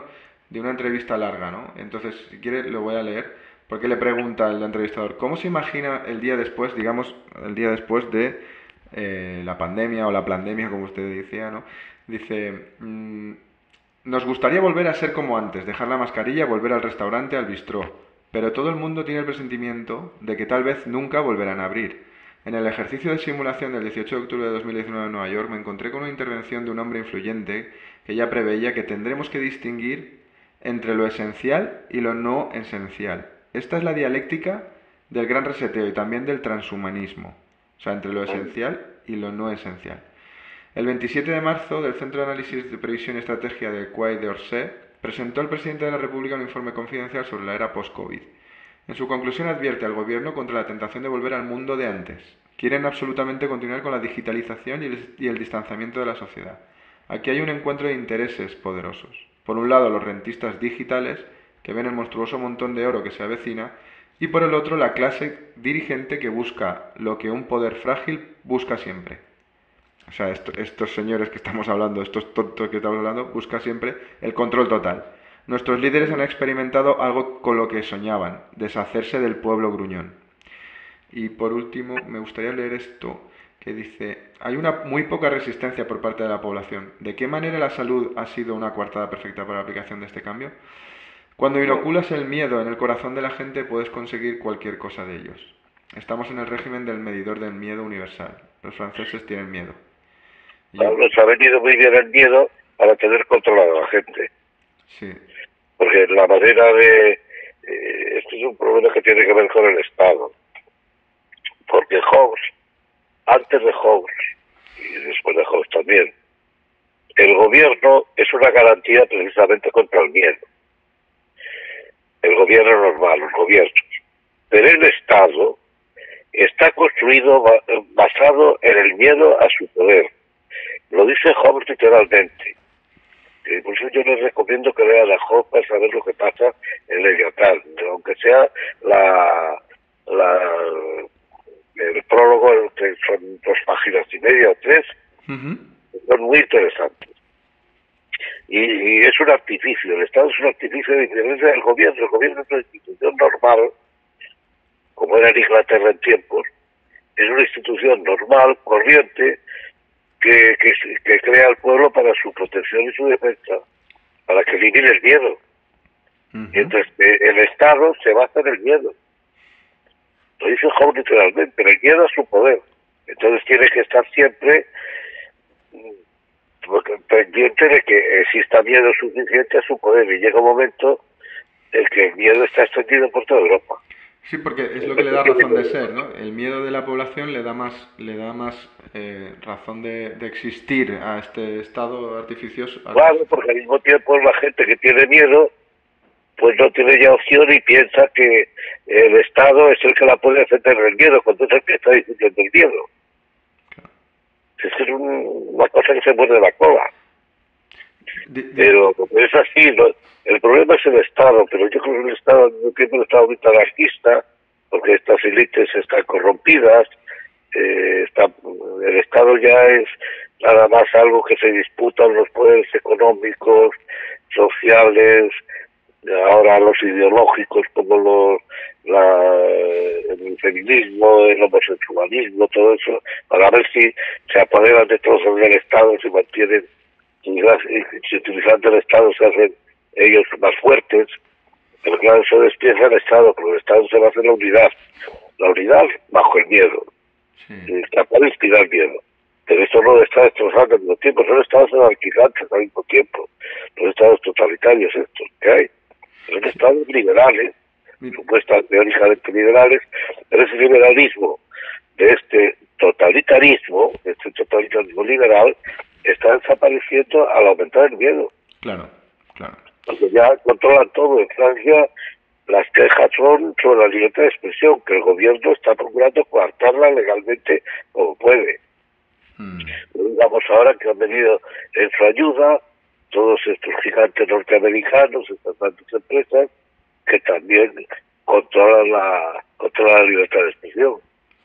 de una entrevista larga, ¿no? Entonces, si quiere, lo voy a leer, porque le pregunta el entrevistador, ¿cómo se imagina el día después, digamos, el día después de eh, la pandemia o la pandemia, como usted decía, ¿no? Dice, mm, nos gustaría volver a ser como antes, dejar la mascarilla, volver al restaurante, al bistró pero todo el mundo tiene el presentimiento de que tal vez nunca volverán a abrir. En el ejercicio de simulación del 18 de octubre de 2019 en Nueva York me encontré con una intervención de un hombre influyente que ya preveía que tendremos que distinguir entre lo esencial y lo no esencial. Esta es la dialéctica del gran reseteo y también del transhumanismo, o sea, entre lo esencial y lo no esencial. El 27 de marzo, del Centro de Análisis de Previsión y Estrategia de Quay de Orsay, presentó el presidente de la República un informe confidencial sobre la era post-COVID. En su conclusión advierte al gobierno contra la tentación de volver al mundo de antes. Quieren absolutamente continuar con la digitalización y el, distanciamiento de la sociedad. Aquí hay un encuentro de intereses poderosos. Por un lado, los rentistas digitales, que ven el monstruoso montón de oro que se avecina, y por el otro, la clase dirigente que busca lo que un poder frágil busca siempre, o sea, estos señores que estamos hablando, estos tontos que estamos hablando, buscan siempre el control total. Nuestros líderes han experimentado algo con lo que soñaban, deshacerse del pueblo gruñón. Y por último, me gustaría leer esto que dice, hay una muy poca resistencia por parte de la población. ¿De qué manera la salud ha sido una coartada perfecta para la aplicación de este cambio? Cuando inoculas el miedo en el corazón de la gente puedes conseguir cualquier cosa de ellos. Estamos en el régimen del medidor del miedo universal. Los franceses tienen miedo. Nos ha venido muy bien el miedo para tener controlado a la gente. Sí. Porque la manera de... Eh, esto es un problema que tiene que ver con el Estado. Porque Hobbes, antes de Hobbes y después de Hobbes también, el gobierno es una garantía precisamente contra el miedo. El gobierno normal, los gobiernos. Pero el Estado está construido basado en el miedo a su poder. Lo dice Hobbes literalmente. por eso yo les recomiendo que lean a Hobbes para saber lo que pasa en Leviatán, aunque sea la, la el prólogo, que son dos páginas y media o tres, son muy interesantes. Y, es un artificio, el Estado es un artificio de diferencia del gobierno. El gobierno es una institución normal, como era en Inglaterra en tiempos, es una institución normal, corriente, que, que, crea al pueblo para su protección y su defensa, para que elimine el miedo. Entonces, eh, el Estado se basa en el miedo. Lo dice Hobbes literalmente, pero el miedo a su poder. Entonces tiene que estar siempre pendiente de que exista miedo suficiente a su poder y llega un momento en que el miedo está extendido por toda Europa. Sí, porque es lo que le da razón de ser, ¿no? El miedo de la población le da más, le da más eh, razón de, existir a este estado artificioso. Claro, porque al mismo tiempo la gente que tiene miedo, pues no tiene ya opción y piensa que el Estado es el que la puede defender del miedo, cuando es el que está discutiendo el miedo. Es que es una cosa que se muerde la cola. Pero es así, el problema es el Estado, pero yo creo que el Estado no tiene un Estado ahorita anarquista, porque estas élites están corrompidas, eh, está, el Estado ya es nada más algo que se disputan los poderes económicos, sociales, ahora los ideológicos como los, la, el feminismo, el homosexualismo, todo eso, para ver si se apoderan de trozos del Estado, si mantienen, si utilizando el Estado se hacen ellos más fuertes, pero claro, eso despieza el Estado, porque el Estado se va a hacer la unidad, la unidad bajo el miedo, y capaz de inspirar miedo. Pero esto no está destrozando al mismo tiempo, son estados anarquizantes al mismo tiempo, los estados totalitarios estos que hay, son estados liberales, supuestas teóricamente liberales, pero ese liberalismo de este totalitarismo, de este totalitarismo liberal, está desapareciendo al aumentar el miedo. Claro, claro. Porque ya controlan todo. En Francia las quejas son sobre la libertad de expresión, que el gobierno está procurando coartarla legalmente como puede. Hmm. Digamos ahora que han venido en su ayuda todos estos gigantes norteamericanos, estas tantas empresas, que también controlan la, controla la libertad de expresión.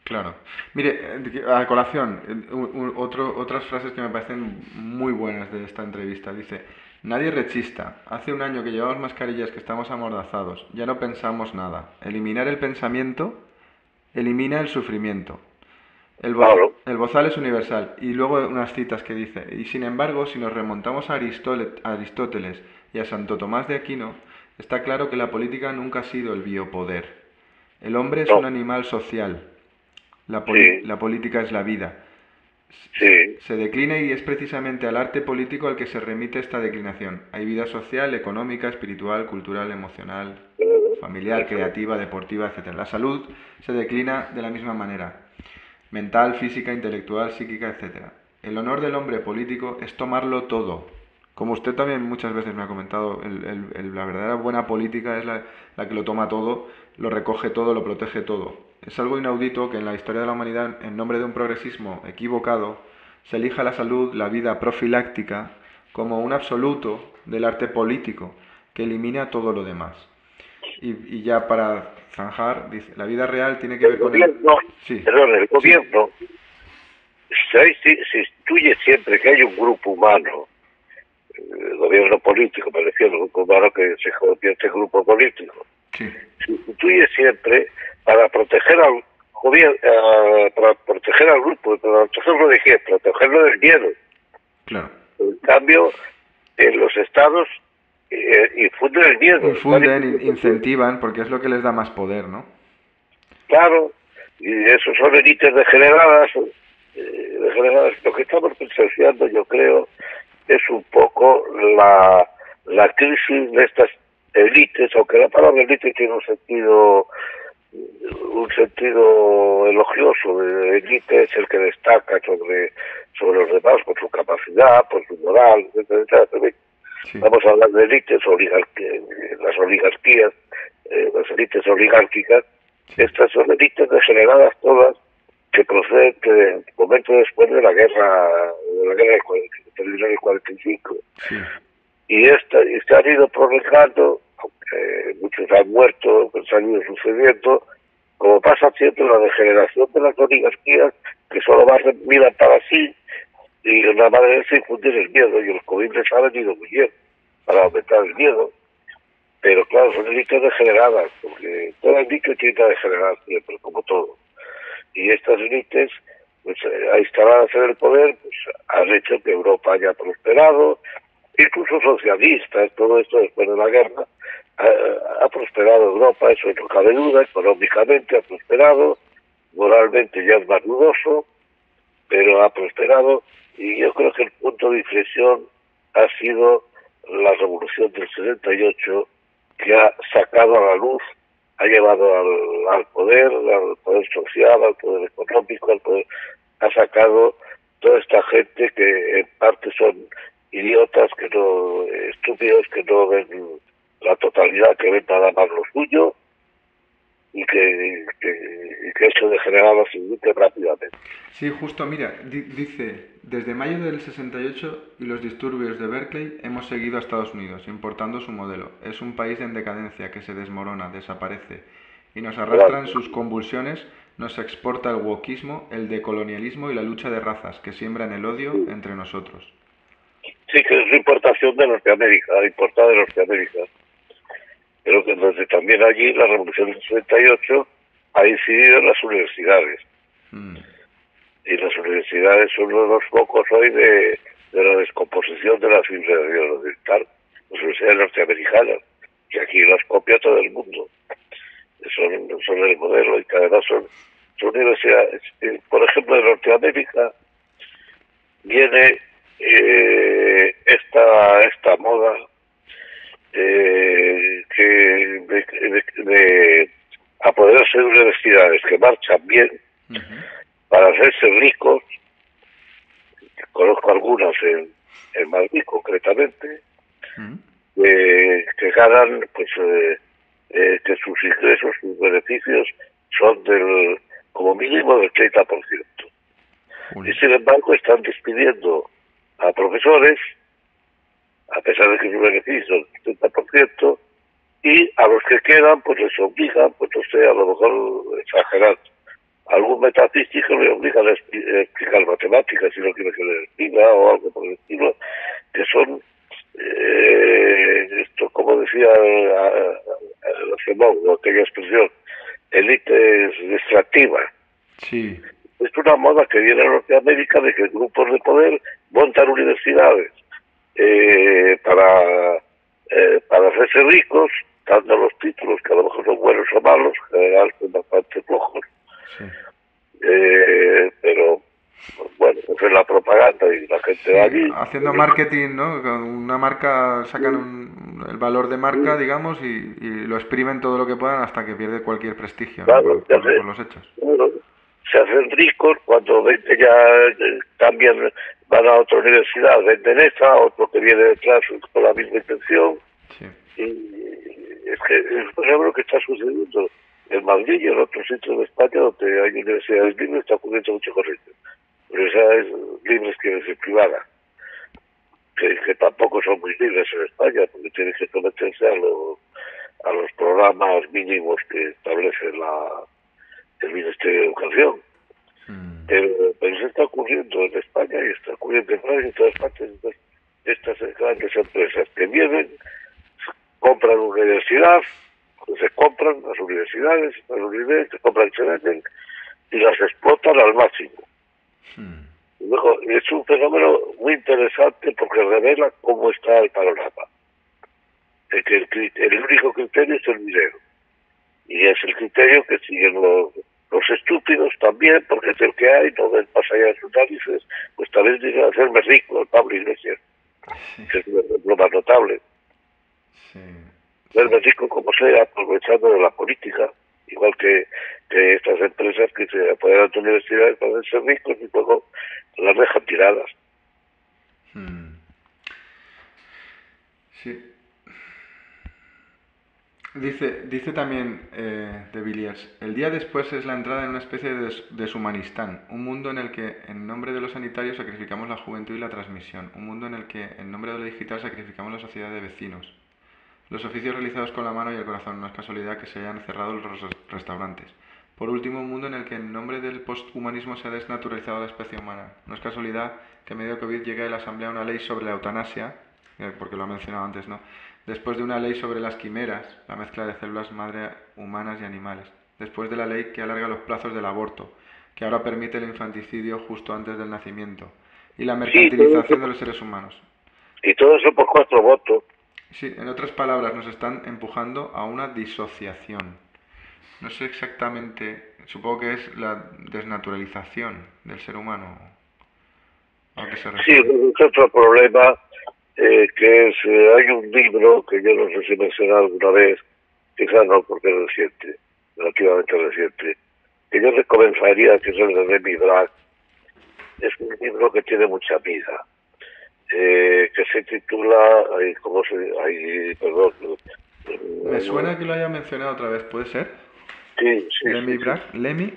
Claro. Mire, a colación, otras frases que me parecen muy buenas de esta entrevista. Dice, nadie rechista. Hace un año que llevamos mascarillas que estamos amordazados. Ya no pensamos nada. Eliminar el pensamiento elimina el sufrimiento. El, el bozal es universal. Y luego unas citas que dice, y sin embargo, si nos remontamos a Aristóteles y a Santo Tomás de Aquino, Está claro que la política nunca ha sido el biopoder. El hombre es un animal social. La, la, política es la vida. Se declina y es precisamente al arte político al que se remite esta declinación. Hay vida social, económica, espiritual, cultural, emocional, familiar, creativa, deportiva, etc. La salud se declina de la misma manera. Mental, física, intelectual, psíquica, etc. El honor del hombre político es tomarlo todo, como usted también muchas veces me ha comentado, la verdadera buena política es la, que lo toma todo, lo recoge todo, lo protege todo. Es algo inaudito que en la historia de la humanidad, en nombre de un progresismo equivocado, se elija la salud, la vida profiláctica, como un absoluto del arte político que elimina todo lo demás. Y, ya para zanjar, dice, la vida real tiene que ver con el... Sí. Perdón, el gobierno se, se instituye siempre que hay un grupo humano el gobierno político, me refiero al grupo humano que se convierte en grupo político, se instituye siempre para proteger al gobierno, eh, para proteger al grupo, para protegerlo de qué, protegerlo del miedo. Claro. En cambio, en los estados eh, infunden el miedo. Infunden, incentivan, porque es lo que les da más poder, ¿no? Claro, y eso son élites degeneradas, eh, degeneradas. Lo que estamos presenciando, yo creo, es un poco la, la crisis de estas élites, aunque la palabra élite tiene un sentido un sentido elogioso de élite es el que destaca sobre sobre los demás por su capacidad, por su moral, etcétera, Vamos a hablar de élites, las oligarquías, eh, las élites oligárquicas. Estas son élites degeneradas todas que proceden de momento después de la guerra, de la guerra del 45. Y, esta, y se han ido prolongando, aunque muchos han muerto, pues han ido sucediendo, como pasa siempre la degeneración de las oligarquías, que solo miran para sí y la manera es infundir el miedo, y el COVID les ha venido muy bien para aumentar el miedo. Pero claro, son élites degeneradas, porque toda élite tiene que degenerar siempre, como todo. Y estas élites, pues eh, instaladas en el poder, pues han hecho que Europa haya prosperado, incluso socialistas, todo esto después de la guerra, ha, prosperado Europa, eso no cabe duda, económicamente ha prosperado, moralmente ya es más dudoso, pero ha prosperado y yo creo que el punto de inflexión ha sido la revolución del 78 que ha sacado a la luz, ha llevado al, poder, al poder social, al poder económico, al poder, ha sacado toda esta gente que en parte son idiotas, que no, estúpidos, que no ven la totalidad, que ven nada más lo suyo, y que, que, que eso degeneraba rápidamente. Sí, justo, mira, dice, desde mayo del 68 y los disturbios de Berkeley hemos seguido a Estados Unidos, importando su modelo. Es un país en decadencia que se desmorona, desaparece, y nos arrastran sus convulsiones, nos exporta el wokismo, el decolonialismo y la lucha de razas que siembran el odio entre nosotros. Sí, que es importación de Norteamérica, importada de Norteamérica pero que desde también allí la Revolución del 68 ha incidido en las universidades. Mm. Y las universidades son uno de los focos hoy de, la descomposición de la civilización occidental, las universidades norteamericanas, que aquí las copia todo el mundo. Son, son el modelo y que además son, universidades. Eh, por ejemplo, en Norteamérica viene eh, esta, esta moda eh, que de, de, apoderarse de universidades que marchan bien para hacerse ricos. Conozco algunas en, en Madrid concretamente, que ganan pues eh, eh, que sus ingresos, sus beneficios son del como mínimo del 30%. Y sin embargo están despidiendo a profesores a pesar de que su beneficio es el 30%, y a los que quedan, pues les obligan, pues no sé, a lo mejor exagerar, algún metafísico le obligan a explicar matemáticas si no quiere que le explica o algo por el estilo, que son, eh, esto como decía la aquella expresión, élites extractivas. Sí. Es una moda que viene en Norteamérica de que grupos de poder montan universidades eh, para, eh, para hacerse ricos, dando los títulos que a lo mejor son buenos o malos, en general son bastante flojos. Eh, pero bueno, pues es la propaganda y la gente va allí. Haciendo marketing, ¿no? Con una marca sacan el valor de marca, digamos, y, lo exprimen todo lo que puedan hasta que pierde cualquier prestigio claro, los hechos. se hacen ricos cuando ya cambian van a otra universidad, venden esa, otro que viene detrás con la misma intención. Y es que es lo que está sucediendo en Madrid y en otros sitios de España donde hay universidades libres, está ocurriendo mucho corriente. Universidades libres quieren decir privadas, que, tampoco son muy libres en España porque tienen que someterse a, a los programas mínimos que establece la, el Ministerio de Educación. Mm. Pero, pero se está ocurriendo en España y está ocurriendo en Francia y en todas partes. estas grandes empresas que vienen, compran una universidad, se compran las universidades, las universidades se compran, se venden y las explotan al máximo. Mm. Luego, es un fenómeno muy interesante porque revela cómo está el panorama. De que el, el único criterio es el dinero. Y es el criterio que siguen los, los estúpidos también, porque es el que hay, no ven más allá de sus narices, pues también dicen hacerme rico, el Pablo Iglesias, que es lo más notable. Sí, rico como sea, aprovechando de la política, igual que, que estas empresas que se apoderan de universidades para ser ricos y luego las dejan tiradas. Hmm. Sí. Dice, dice también eh, de Villiers, el día después es la entrada en una especie de deshumanistán, un mundo en el que en nombre de los sanitarios sacrificamos la juventud y la transmisión, un mundo en el que en nombre de lo digital sacrificamos la sociedad de vecinos, los oficios realizados con la mano y el corazón, no es casualidad que se hayan cerrado los restaurantes. Por último, un mundo en el que en nombre del posthumanismo se ha desnaturalizado la especie humana. No es casualidad que en medio de COVID llegue a la Asamblea una ley sobre la eutanasia, eh, porque lo ha mencionado antes, ¿no? Después de una ley sobre las quimeras, la mezcla de células madre humanas y animales. Después de la ley que alarga los plazos del aborto, que ahora permite el infanticidio justo antes del nacimiento. Y la mercantilización de los seres humanos. Y todo eso por cuatro votos. Sí, en otras palabras, nos están empujando a una disociación. No sé exactamente, supongo que es la desnaturalización del ser humano. ¿A qué se Sí, es otro problema eh, que es, eh, hay un libro que yo no sé si he mencionado alguna vez, quizás no porque es reciente, relativamente reciente, que yo recomendaría que es el de Remy Bragg. Es un libro que tiene mucha vida, eh, que se titula, ¿cómo se ay, perdón. Me suena que lo haya mencionado otra vez, ¿puede ser? Sí, sí. ¿Lemmy Bragg? ¿Lemmy?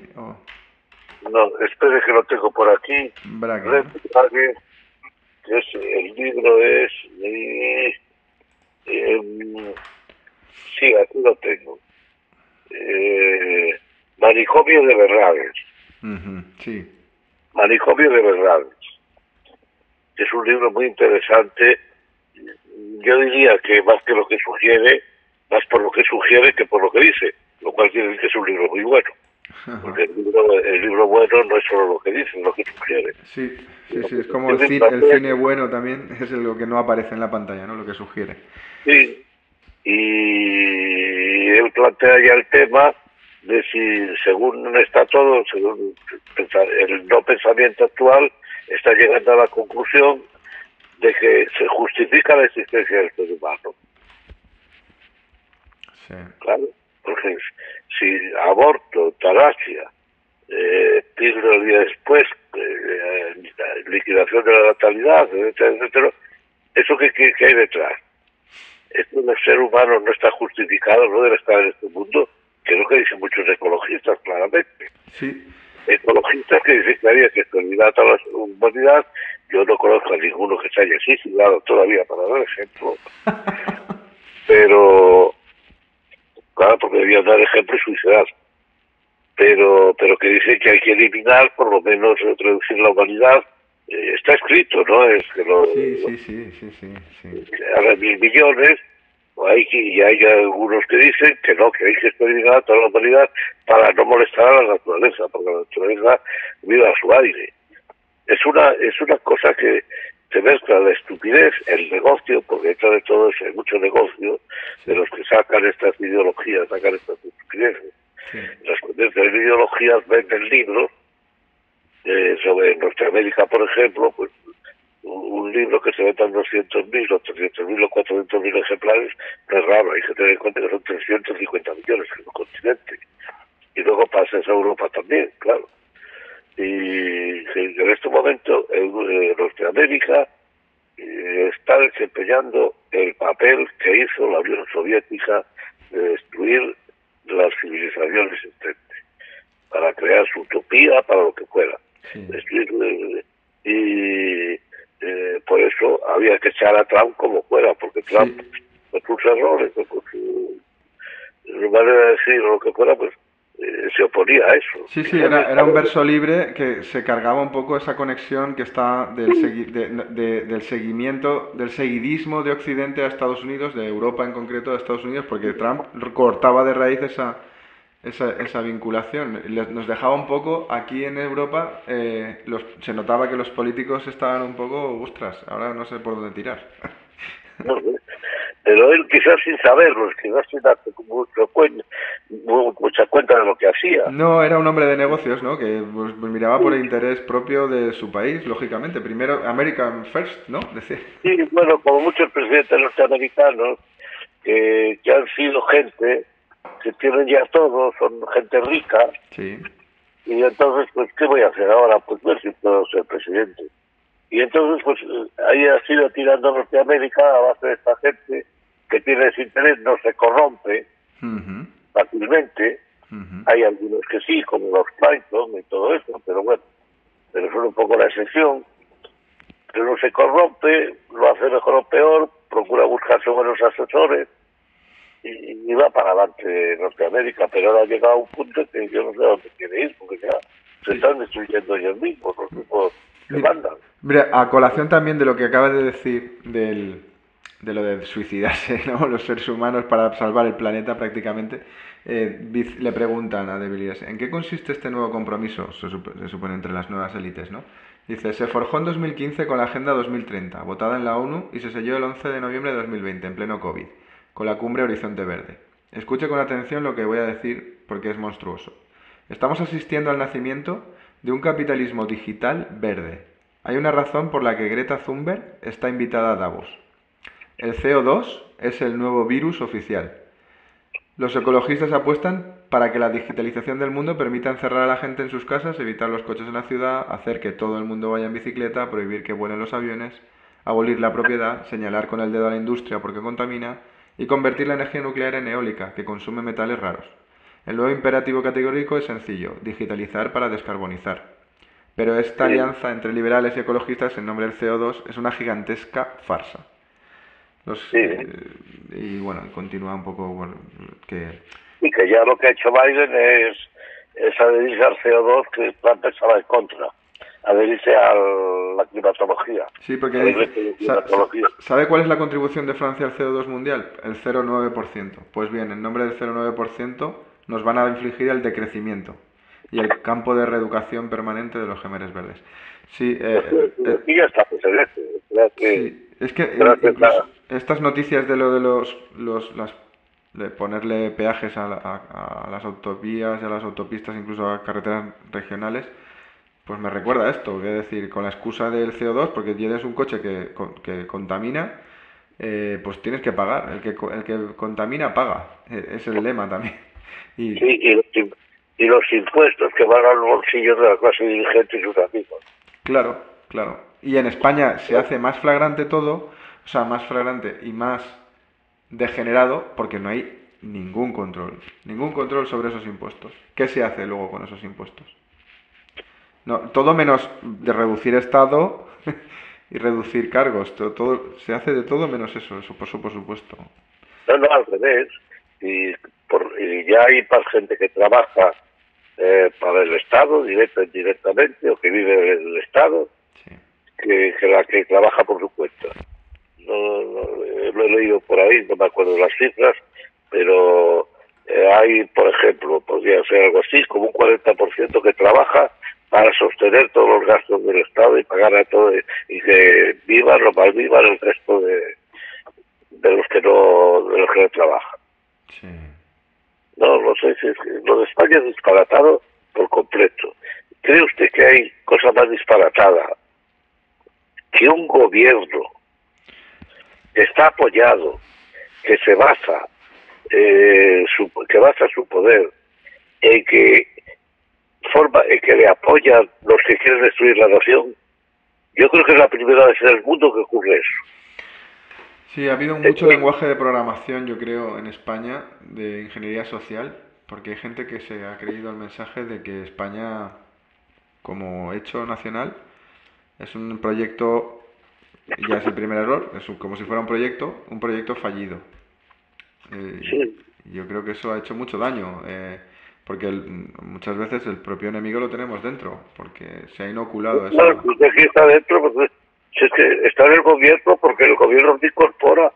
No, espere que lo tengo por aquí. El libro es de... Em, sí, aquí lo tengo. Eh, Manicomio de Verdades. sí. Manicomio de Verdades. Es un libro muy interesante. Yo diría que más que lo que sugiere, más por lo que sugiere que por lo que dice, lo cual quiere decir que es un libro muy bueno. Porque el libro, el libro bueno no es solo lo que dice, lo que sugiere. Sí, sí, sí, es como el cine, el cine bueno también es lo que no aparece en la pantalla, ¿no? Lo que sugiere. Sí, y él plantea ya el tema de si según está todo, según el no pensamiento actual, está llegando a la conclusión de que se justifica la existencia del ser humano. Sí. Claro, porque si aborto, eutanasia, eh, el día después, eh, liquidación de la natalidad, etcétera, etcétera, ¿eso qué, qué, hay detrás? Esto del ser humano no está justificado, no debe estar en este mundo, que es lo que dicen muchos ecologistas claramente. Sí. Ecologistas que dicen que había que exterminar a la humanidad, yo no conozco a ninguno que se haya suicidado todavía, para dar ejemplo. Pero claro, porque debía dar ejemplo y suicidar. Pero, pero que dice que hay que eliminar, por lo menos reducir la humanidad, eh, está escrito, ¿no? Es que lo, sí, sí, sí, sí, sí, sí. Mil millones, hay que, y hay algunos que dicen que no, que hay que eliminar a toda la humanidad para no molestar a la naturaleza, porque la naturaleza vive a su aire. Es una, es una cosa que, se mezcla la estupidez, el negocio, porque detrás de todo eso hay mucho negocio, de los que sacan estas ideologías, sacan estas estupideces. Las de ideologías venden libros eh, sobre Norteamérica, por ejemplo, pues un, libro que se venda en 200.000 o 300.000 o 400.000 ejemplares no es raro, hay que tener en cuenta que son 350 millones en el continente. Y luego pasa a Europa también, claro y en este momento en Norteamérica eh, está desempeñando el papel que hizo la Unión Soviética de destruir las civilizaciones existentes para crear su utopía para lo que fuera. Eh, y eh, por eso había que echar a Trump como fuera porque Trump con sus errores con su manera de decir lo que fuera pues eh, se oponía a eso. Sí, sí, era, era, un verso libre que se cargaba un poco esa conexión que está del, del seguimiento, del seguidismo de Occidente a Estados Unidos, de Europa en concreto a Estados Unidos, porque Trump cortaba de raíz esa, esa, esa vinculación. Nos dejaba un poco, aquí en Europa, eh, los, se notaba que los políticos estaban un poco, ostras, ahora no sé por dónde tirar. Pero él quizás sin saberlo, quizás sin darse mucho cuenta, mucha cuenta de lo que hacía. No, era un hombre de negocios, ¿no? Que pues, pues, miraba por el interés propio de su país, lógicamente. Primero, American First, ¿no? Sí, bueno, como muchos presidentes norteamericanos, que, que han sido gente que tienen ya todo, son gente rica. Sí. Y entonces, pues, ¿qué voy a hacer ahora? Pues ver si puedo ser presidente. Y entonces, pues, ahí ha sido tirando Norteamérica a base de esta gente que tiene ese interés, no se corrompe fácilmente. Hay algunos que sí, como los Clinton y todo eso, pero bueno, pero son un poco la excepción. Pero no se corrompe, lo hace mejor o peor, procura buscarse buenos asesores y, y va para adelante Norteamérica. Pero ahora ha llegado a un punto que yo no sé a dónde quiere ir, porque ya se están destruyendo ellos mismos, los grupos que Mira, mandan. Mira, a colación también de lo que acabas de decir del, de lo de suicidarse, ¿no? Los seres humanos para salvar el planeta prácticamente, eh, le preguntan a Debilides, ¿en qué consiste este nuevo compromiso? Se, se supone entre las nuevas élites, ¿no? Dice, se forjó en 2015 con la Agenda 2030, votada en la ONU y se selló el 11 de noviembre de 2020, en pleno COVID, con la cumbre Horizonte Verde. Escuche con atención lo que voy a decir porque es monstruoso. Estamos asistiendo al nacimiento de un capitalismo digital verde. Hay una razón por la que Greta Thunberg está invitada a Davos. El CO2 es el nuevo virus oficial. Los ecologistas apuestan para que la digitalización del mundo permita encerrar a la gente en sus casas, evitar los coches en la ciudad, hacer que todo el mundo vaya en bicicleta, prohibir que vuelen los aviones, abolir la propiedad, señalar con el dedo a la industria porque contamina y convertir la energía nuclear en eólica, que consume metales raros. El nuevo imperativo categórico es sencillo, digitalizar para descarbonizar. Pero esta alianza entre liberales y ecologistas en nombre del CO2 es una gigantesca farsa. Los, Sí. eh, y bueno, continúa un poco bueno, que... Y que ya lo que ha hecho Biden es, es adherirse al CO2 que Trump estaba en contra, adherirse a la climatología. Sí, porque dice- climatología. ¿sabe cuál es la contribución de Francia al CO2 mundial? El 0,9%. Pues bien, en nombre del 0,9% nos van a infligir el decrecimiento y el campo de reeducación permanente de los gemeres verdes. Sí, eh, Sí, es que eh, incluso nada. estas noticias de lo de los, los las, de ponerle peajes a, la- a- a las autovías y a las autopistas, incluso a carreteras regionales, pues me recuerda a esto, es decir, con la excusa del CO2, porque tienes un coche que, que contamina, eh, pues tienes que pagar. El que, el que contamina paga. Eh, Es el lema también. Y, Sí, y los, im- y los impuestos que van al bolsillo de la clase dirigente y sus amigos. Claro, claro. Y en España se hace más flagrante todo, o sea, más flagrante y más degenerado porque no hay ningún control, ningún control sobre esos impuestos. ¿Qué se hace luego con esos impuestos? No, todo menos de reducir Estado y reducir cargos, todo, se hace de todo menos eso, eso por, por supuesto. No, no, al revés. Y, por, y ya hay más gente que trabaja eh, para el Estado, directa e indirectamente, o que vive en el Estado. Que, que la que trabaja por su cuenta. No, no, eh, lo he leído por ahí, no me acuerdo las cifras, pero eh, hay, por ejemplo, podría ser algo así, como un 40% que trabaja para sostener todos los gastos del Estado y pagar a todo, y que vivan o malvivan el resto de, de los que no de los que no trabajan. Sí. No, no sé si es que lo de España es disparatado por completo. ¿Cree usted que hay cosa más disparatada que un gobierno está apoyado, que se basa, eh, su, que basa su poder en que forma, en que le apoyan los que quieren destruir la nación? Yo creo que es la primera vez en el mundo que ocurre eso. Sí, ha habido mucho lenguaje de programación, yo creo, en España de ingeniería social, porque hay gente que se ha creído el mensaje de que España, como hecho nacional, es un proyecto, ya es el primer error, es un- como si fuera un proyecto, un proyecto fallido. Eh, Sí. Yo creo que eso ha hecho mucho daño, eh, porque el- muchas veces el propio enemigo lo tenemos dentro, porque se ha inoculado eso. Bueno, usted que está dentro, pues, si es que está en el gobierno porque el gobierno te incorpora.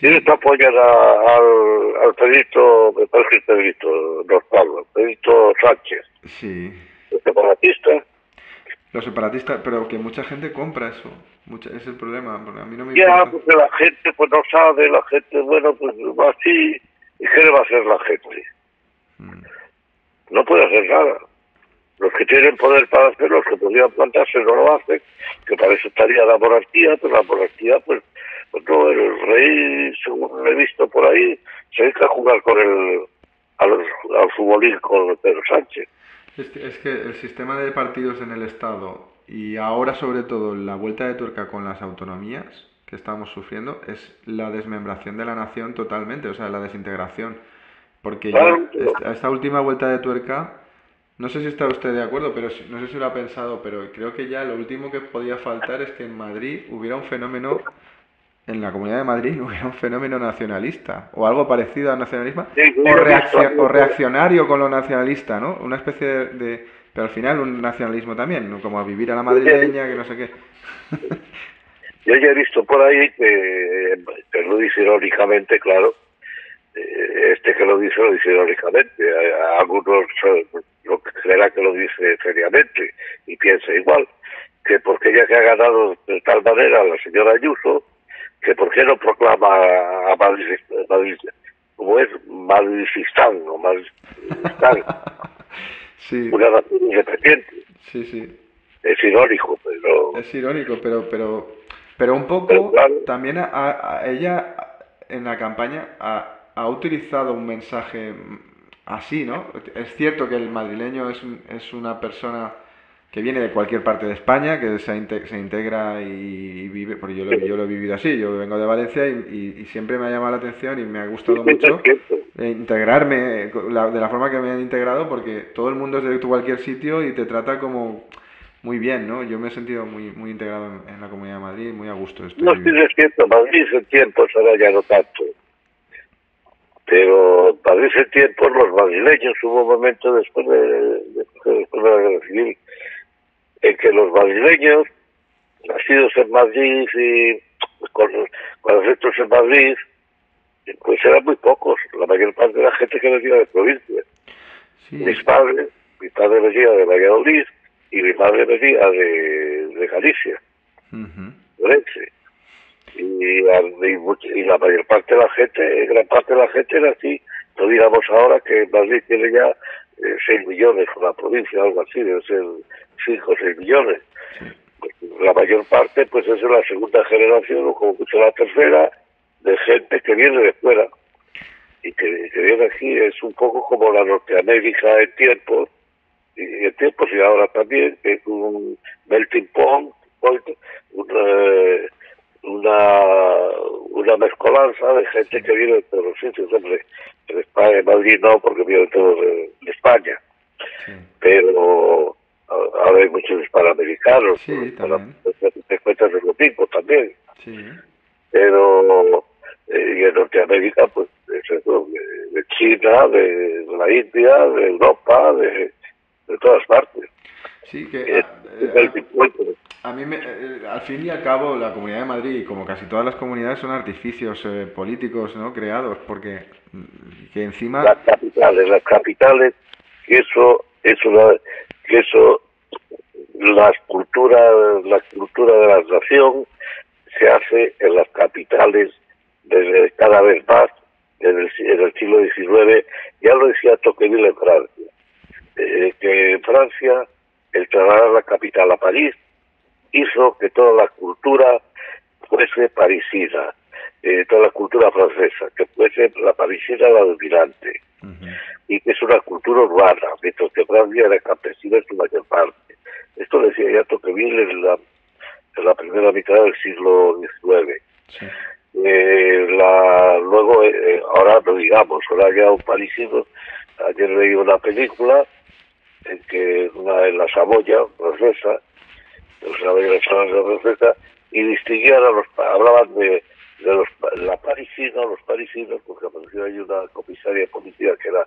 ¿Quiénes te apoyan a- al, al Pedrito, me parece que es Pedrito, no Pablo, Pedrito Sánchez, Sí. el separatista? Los separatistas, pero que mucha gente compra eso. Mucha, es el problema. porque A mí no me Ya, importa. porque la gente pues no sabe, la gente, bueno, pues va así, ¿y qué le va a hacer la gente? Mm, No puede hacer nada. Los que tienen poder para hacerlo, los que podrían plantarse, no lo hacen, que para eso estaría la monarquía, pero la monarquía, pues, Pues no, el rey, según he visto por ahí, se dedica a jugar con el, al, al futbolín con Pedro Sánchez. Es que, es que el sistema de partidos en el Estado y ahora sobre todo la vuelta de tuerca con las autonomías que estamos sufriendo es la desmembración de la nación totalmente, o sea, la desintegración. Porque ya esta, esta última vuelta de tuerca, no sé si está usted de acuerdo, pero si- no sé si lo ha pensado, pero creo que ya lo último que podía faltar es que en Madrid hubiera un fenómeno, en la Comunidad de Madrid hubiera un fenómeno nacionalista o algo parecido al nacionalismo Sí, o, reaccionario con lo nacionalista, ¿no? Una especie de, de- pero al final un nacionalismo también, ¿no? Como a vivir a la madrileña, que no sé qué. Yo ya he visto por ahí que, que lo dice irónicamente, claro, eh, este que lo dice lo dice irónicamente, algunos lo creerá que lo dice seriamente y piensa igual, que porque ella que ha ganado de tal manera la señora Ayuso, que por qué no proclama a Madrid, Madrid como es Madridistán o Madridistán, Sí, una nación independiente. sí, sí. Es irónico, pero Es irónico, pero, pero, pero un poco Pero claro. también a, a- ella en la campaña ha, ha utilizado un mensaje así, ¿no? Es cierto que el madrileño es, un- es una persona que viene de cualquier parte de España, que se, inte- se integra y, vive, porque yo lo, yo lo he vivido así, yo vengo de Valencia y, y- y siempre me ha llamado la atención y me ha gustado mucho es eh, integrarme eh, la- de la forma que me han integrado porque todo el mundo es de cualquier sitio y te trata como muy bien, ¿no? Yo me he sentido muy muy integrado en, en la Comunidad de Madrid muy a gusto. Estoy No, sí es cierto, Madrid en tiempos ahora ya no tanto. Pero Madrid en tiempos, los madrileños, hubo un momento después de, de- después de la guerra civil en que los madrileños, nacidos en Madrid y con, con afectos en Madrid, pues eran muy pocos. La mayor parte de la gente que venía de provincia. Sí, Mis padres, mi padre venía de Valladolid y mi madre venía de, de Galicia. Orense. Y, y la mayor parte de la gente, gran parte de la gente era así. No digamos ahora que Madrid tiene ya eh, 6 millones, o la provincia, algo así, debe ser 5 o 6 millones. La mayor parte, pues es la segunda generación, o como mucho la tercera, de gente que viene de fuera. Y que, que viene aquí es un poco como la Norteamérica en tiempos, y en tiempos y ahora también, que es un melting pot, point, una, una, una mezcolanza de gente que viene de todos los sitios. Hombre, en España, en Madrid no, porque viene todos de, de España, sí. pero a- ahora hay muchos hispanoamericanos, Sí, para- también. te cuentas de lo mismo también Sí, pero eh, y en Norteamérica pues de, China, de, la India, de Europa, de, de todas partes. sí que Es, a, es eh, el encuentro. a mí me- eh, al fin y al cabo la Comunidad de Madrid, como casi todas las comunidades, son artificios eh, políticos, ¿no? Creados porque que encima las capitales, las capitales, que eso es una, que eso la cultura, la cultura de la nación se hace en las capitales desde cada vez más en el, en el siglo XIX, ya lo decía Tocqueville en Francia, eh, que en Francia el trasladar la capital a París hizo que toda la cultura fuese parisina, eh, toda la cultura francesa, que fuese la parisina la dominante ujú, y que es una cultura urbana, mientras que Francia era campesina en su mayor parte. Esto decía ya Tocqueville en la, en la primera mitad del siglo XIX. sí, Eh, la, luego, eh, ahora no digamos, ahora ya un parisino, ayer leí una película en que una, en la Saboya francesa, en la Saboya francesa, y distinguían a los, hablaban de, de los, la parisina, los parisinos, porque apareció ahí una comisaria policía que era,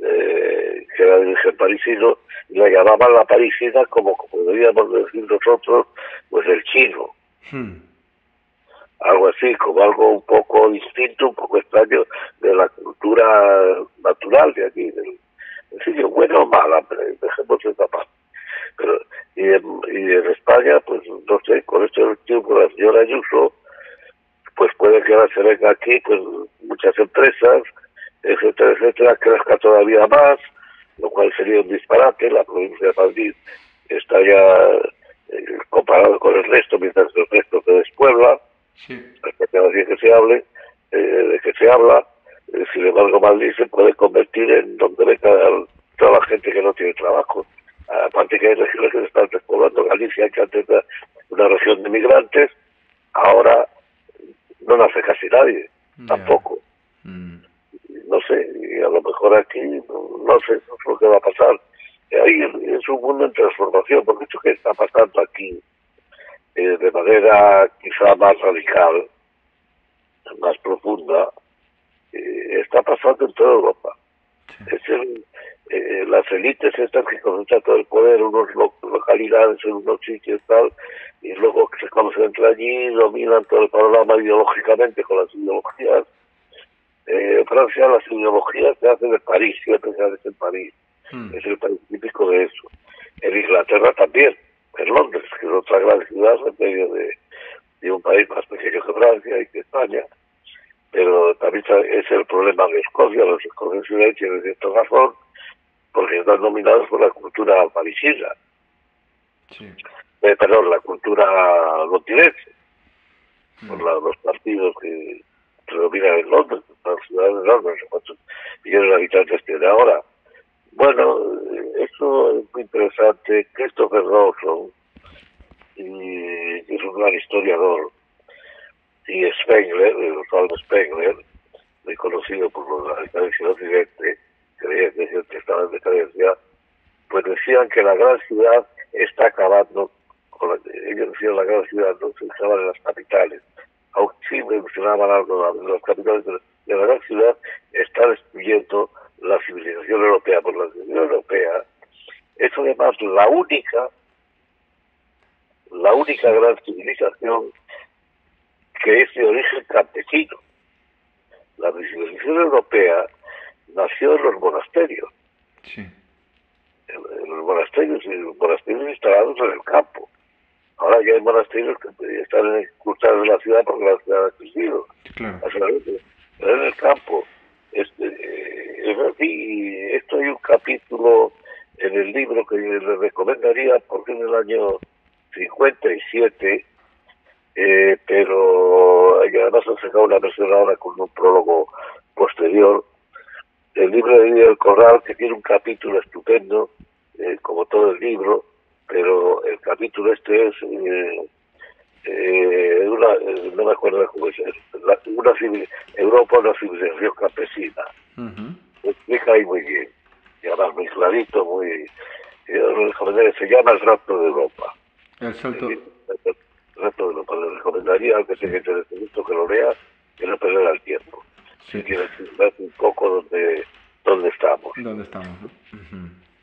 eh, que era de origen parisino, y la llamaban la parisina como, como deberíamos decir nosotros, pues el chino hmm, algo así, como algo un poco distinto, un poco extraño de la cultura natural de aquí, del en sitio bueno o mala, pero dejemos esa parte. Pero, y, en, y en España, pues no sé, con este tiempo la señora Ayuso, pues puede que ahora se venga aquí, pues muchas empresas, etcétera, etcétera, crezca todavía más, lo cual sería un disparate, la provincia de Madrid está ya eh, comparado con el resto, mientras que el resto se despuebla, Sí. Que se hable, eh, de que se habla, eh, sin embargo Madrid se puede convertir en donde venga toda la gente que no tiene trabajo. Aparte que hay regiones que se están despoblando, Galicia, que antes era una región de migrantes, ahora no nace casi nadie, tampoco. Mm. No sé, y a lo mejor aquí, no, sé, no sé lo que va a pasar. Ahí es un mundo en transformación, porque esto que está pasando aquí, eh, de manera quizá más radical, más profunda, eh, está pasando en toda Europa. Es eh, las élites estas que concentran todo el poder en unas localidades, en unos sitios tal, y luego que se conocen entre allí, dominan todo el panorama ideológicamente con las ideologías. Eh, Francia las ideologías se hacen en París, siempre se hacen en París. Hmm. Es el país típico de eso. En Inglaterra también, en Londres, que es otra gran ciudad en medio de, de un país más pequeño que Francia y que España pero también es el problema de Escocia, los escoceses tienen cierta razón, porque están dominados por la cultura parisina. Sí. Eh, perdón, la cultura londinense, por mm. los partidos que predominan en Londres, las ciudades de Londres, no sé cuántos millones de habitantes tiene ahora. Bueno, eso es muy interesante. Christopher Dawson, y, es un gran historiador, y Spengler, Osvaldo Spengler, muy conocido por los radicales del occidente, creía que estaba en decadencia, pues decían que la gran ciudad está acabando, con la, ellos decían la gran ciudad, no se usaban en las capitales, aunque sí mencionaban algo de las capitales, de la gran ciudad está destruyendo la civilización europea, por la civilización europea. Es además la única, la única gran civilización que es de origen campesino. La civilización europea nació en los monasterios. Sí. En, los monasterios, los monasterios instalados en el campo. Ahora ya hay monasterios que están incrustados en la ciudad porque la ciudad ha crecido. Claro. Pero en el campo. Este, eh, es así, esto hay un capítulo en el libro que les recomendaría porque en el año 57 eh, pero además han sacado una versión ahora con un prólogo posterior. El libro de Lidia del Corral, que tiene un capítulo estupendo, eh, como todo el libro, pero el capítulo este es eh, eh una, no me acuerdo cómo es, la, una Europa, una civilización campesina. Me explica ahí muy bien, y además muy clarito, muy... se llama El Rapto de Europa. El salto resto de lo que le recomendaría al que interés en esto que lo lea, que no perder el tiempo. Si quieres ver un poco donde, dónde estamos. ¿Dónde estamos?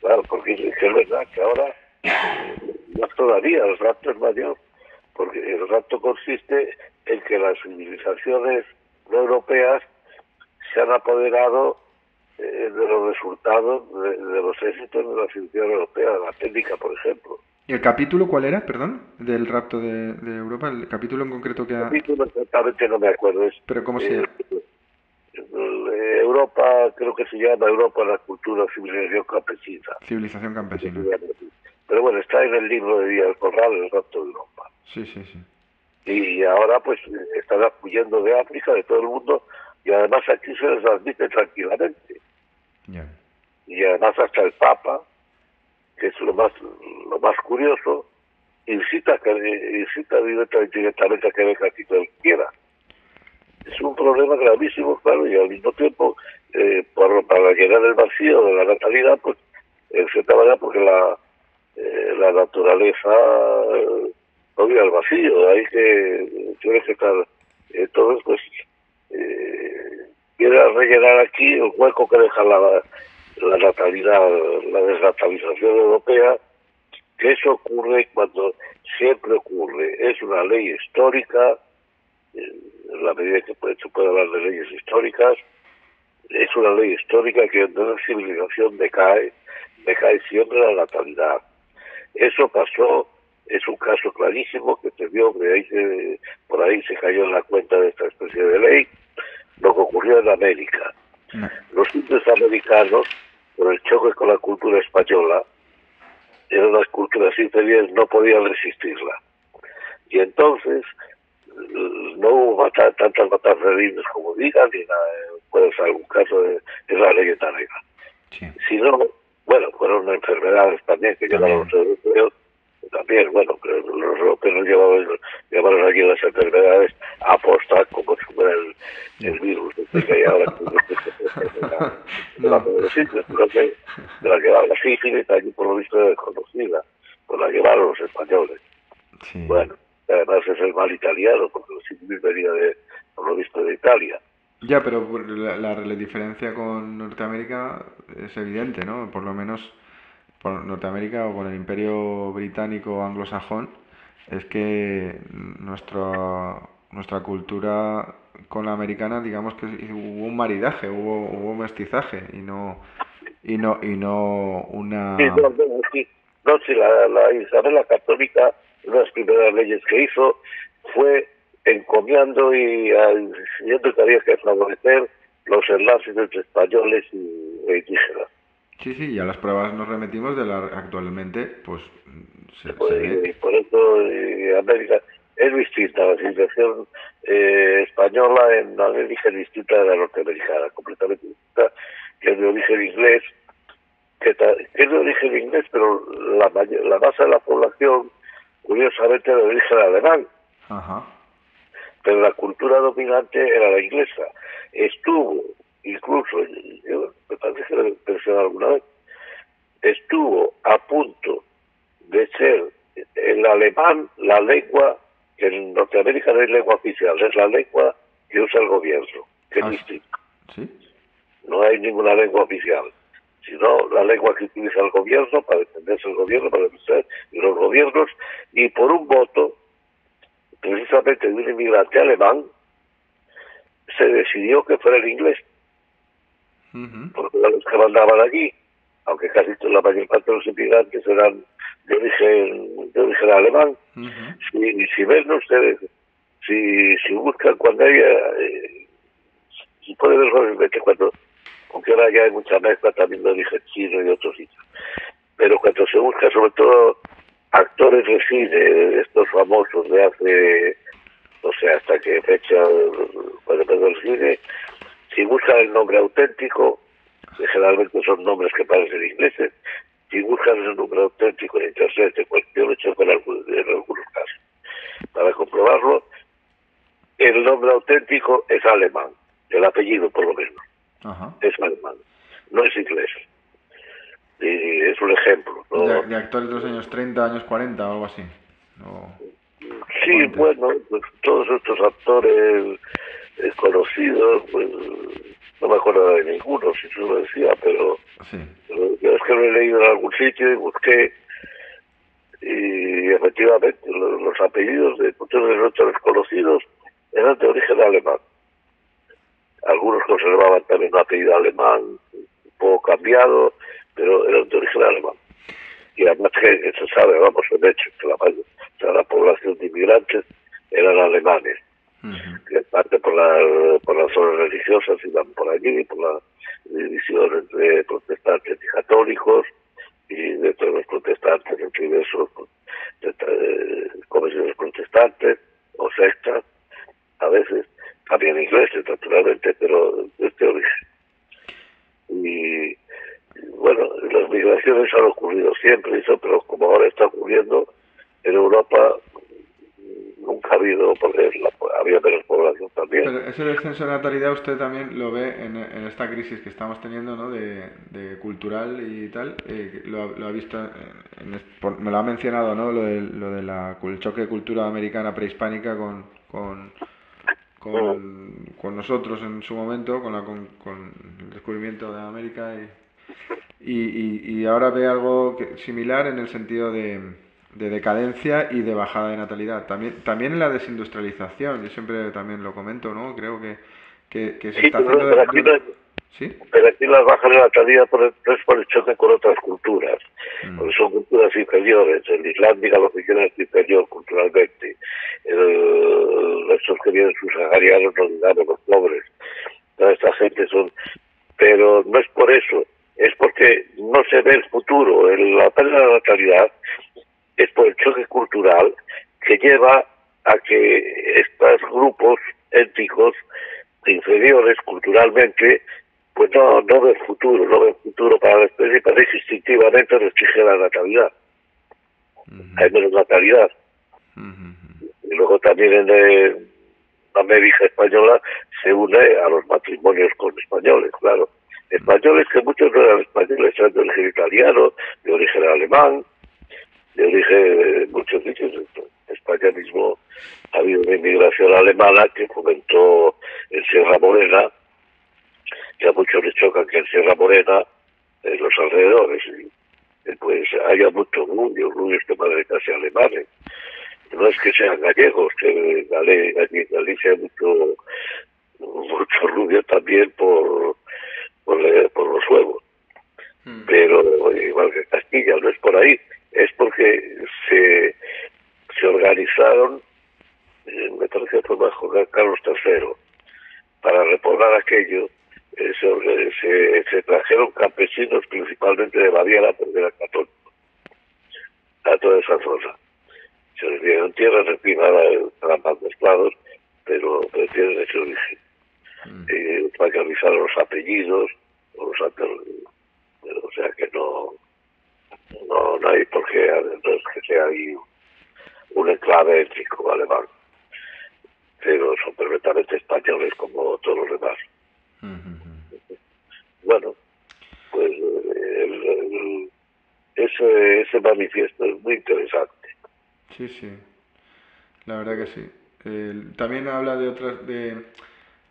Claro, porque es, verdad que ahora más todavía el rapto es mayor, porque el rapto consiste en que las civilizaciones no europeas se han apoderado eh, de los resultados de, de, los éxitos de la civilización europea, la técnica, por ejemplo. ¿Y el capítulo cuál era, perdón? Del rapto de, Europa, el capítulo en concreto que ha... El capítulo exactamente no me acuerdo. Es, ¿Pero cómo se llama? Europa, creo que se llama Europa, la cultura, civilización campesina. Civilización campesina. Pero bueno, está en el libro de Díaz Corral, El rapto de Europa. Sí, sí, sí. Y ahora pues están huyendo de África, de todo el mundo, y además aquí se les admite tranquilamente. Y además hasta el Papa, que es lo más lo más curioso, incita, incita directamente, a que venga aquí quiera. Es un problema gravísimo, claro, y al mismo tiempo, eh, por, para llenar el vacío de la natalidad, pues, en cierta manera, porque la, eh, la naturaleza eh, odia el vacío, hay que tiene que estar, entonces, pues, eh, quiere rellenar aquí el hueco que deja la, la natalidad, la desnatalización europea, que eso ocurre cuando siempre ocurre. Es una ley histórica, en la medida que se puede hablar de leyes históricas, es una ley histórica que en una civilización decae, decae siempre la natalidad. Eso pasó, es un caso clarísimo que se vio, que ahí por ahí se cayó en la cuenta de esta especie de ley, lo que ocurrió en América. Los indios americanos por el choque con la cultura española, eran las culturas inferiores, no podían resistirla. Y entonces no hubo tantas de indios como digan, ni nada, puede ser algún caso de, la leyenda negra. Sí. Sino, bueno, fueron enfermedades también que llegaron los europeos, también, bueno, los europeos llevaban, llevaron aquí las enfermedades a apostar como si fuera el, el virus que hay ahora. de la de la que sífilis, allí por lo visto desconocida, pues la llevaron los españoles. Bueno, además es el mal italiano, porque los sífilis venía de, por lo visto de Italia. Ya, pero la, la, diferencia con Norteamérica es evidente, ¿no? Por lo menos por Norteamérica o con el imperio británico anglosajón, es que nuestra, nuestra cultura con la americana, digamos que hubo un maridaje, hubo, hubo mestizaje y no y no y no una sí, no, no, la, la Isabel la Católica una de las primeras leyes que hizo fue encomiando y que había que favorecer los enlaces entre españoles y indígenas. Sí, sí, y a las pruebas nos remitimos de la actualmente, pues se, pues, Y por eso América es distinta, la civilización eh, española en América es distinta de la norteamericana, completamente distinta, que es de origen inglés, que, es de origen inglés, pero la, la base de la población, curiosamente, es de origen alemán. Ajá pero la cultura dominante era la inglesa. Estuvo, incluso, me parece que lo alguna vez, estuvo a punto de ser el alemán la lengua, que en Norteamérica no es lengua oficial, es la lengua que usa el gobierno, que es ah, distinto. No hay ninguna lengua oficial, sino la lengua que utiliza el gobierno para defenderse el gobierno, para defenderse los gobiernos, y por un voto precisamente de un inmigrante alemán, se decidió que fuera el inglés. Porque los que mandaban allí, aunque casi la mayor parte de los inmigrantes eran de origen, de origen alemán, si, si ven ustedes, si, si buscan cuando haya, eh, si pueden ver fácilmente cuando, aunque ahora ya hay mucha mezcla también de origen chino y otros sitios, pero cuando se busca sobre todo actores de cine, estos famosos de hace, no sé hasta qué fecha, cuando empezó el cine, si buscan el nombre auténtico, que generalmente son nombres que parecen ingleses, si buscan el nombre auténtico en internet, yo lo he hecho en algunos, casos, para comprobarlo, el nombre auténtico es alemán, el apellido por lo menos, es alemán, no es inglés y es un ejemplo. De, actores de los años 30, años 40 o algo así. sí, bueno, pues, todos estos actores eh, conocidos, pues no me acuerdo de ninguno, si se lo decía, pero, yo es que lo he leído en algún sitio y busqué y efectivamente los, apellidos de muchos de los actores conocidos eran de origen alemán. Algunos conservaban también un apellido alemán un poco cambiado, pero eran de origen alemán. Y además que, se sabe, vamos, de hecho, que la, o la población de inmigrantes eran alemanes, que parte por, la, por las zonas religiosas iban por allí, por la división entre protestantes y católicos, y dentro de los protestantes entre diversos eh, comisiones protestantes o sectas, a veces también ingleses, naturalmente, pero de este origen. Y bueno, las migraciones han ocurrido siempre, eso, pero como ahora está ocurriendo en Europa, nunca ha habido, porque había menos población también. Pero ese descenso de natalidad usted también lo ve en, esta crisis que estamos teniendo, ¿no? De, cultural y tal, eh, lo, ha visto, me lo ha mencionado, ¿no? Lo de, lo de la, el choque de cultura americana prehispánica con, con, con, nosotros en su momento, con, la, con, con el descubrimiento de América y y, y, ahora ve algo similar en el sentido de, decadencia y de bajada de natalidad. También, también en la desindustrialización, yo siempre también lo comento, ¿no? Creo que, que, se está haciendo... Pero aquí, ¿Sí? pero aquí las bajas de natalidad por el, es por el choque con otras culturas, mm. porque son culturas inferiores. En Islandia lo que quieren es inferior culturalmente. El, estos que vienen subsaharianos, nos digamos los pobres. Toda esta gente son... Pero no es por eso es porque no se ve el futuro. La pérdida de la natalidad es por el choque cultural que lleva a que estos grupos étnicos inferiores culturalmente pues no, no ven futuro, no ven futuro para la especie, parece instintivamente restringe la natalidad. Hay menos natalidad. Y luego también en eh, América Española se une a los matrimonios con españoles, claro. Españoles que muchos no eran españoles, eran de origen italiano, de origen alemán, de origen, muchos dichos, España mismo ha habido una inmigración alemana que fomentó en Sierra Morena, que a muchos les choca que en Sierra Morena, en los alrededores, pues haya muchos rubios, rubios de madre casi alemanes. No es que sean gallegos, que en Galicia hay mucho, mucho rubio también por, por, los huevos. Hmm. Pero igual que Castilla, no es por ahí, es porque se, se organizaron, eh, me parece que fue bajo Carlos III, para repoblar aquello eh, se, se, trajeron campesinos principalmente de Baviera porque eran católicos a toda esa zona. Se les dieron tierras, en fin, ahora están más mezclados, pero, pero tienen ese origen. Mm. Eh, los apellidos, o, los, o sea que no, no, no hay por qué, no es que sea ahí un enclave étnico alemán, pero son perfectamente españoles como todos los demás. Bueno, pues ese, ese manifiesto es muy interesante. Sí, sí, la verdad que sí. también habla de otras, de,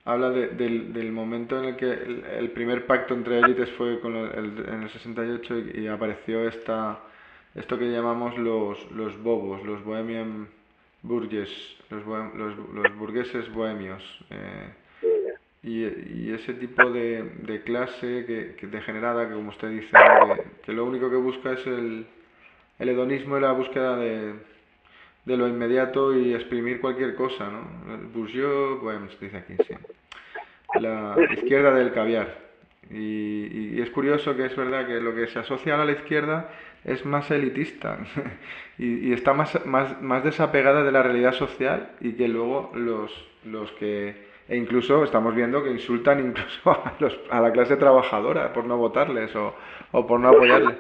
habla del, del, momento en el que el, primer pacto entre élites fue con el, en el 68 y, apareció esta, esto que llamamos los, los bobos, los bohemian burgues, los, los, los burgueses bohemios. Eh, y, ese tipo de, de clase que, degenerada, que como usted dice, que, lo único que busca es el hedonismo y la búsqueda de, de lo inmediato y exprimir cualquier cosa, ¿no? Bourgeois, bueno, se dice aquí, sí. La izquierda del caviar. Y, y, es curioso que es verdad que lo que se asocia a la izquierda es más elitista y, y, está más, más, más desapegada de la realidad social y que luego los, los que e incluso estamos viendo que insultan incluso a, los, a la clase trabajadora por no votarles o, o por no apoyarles.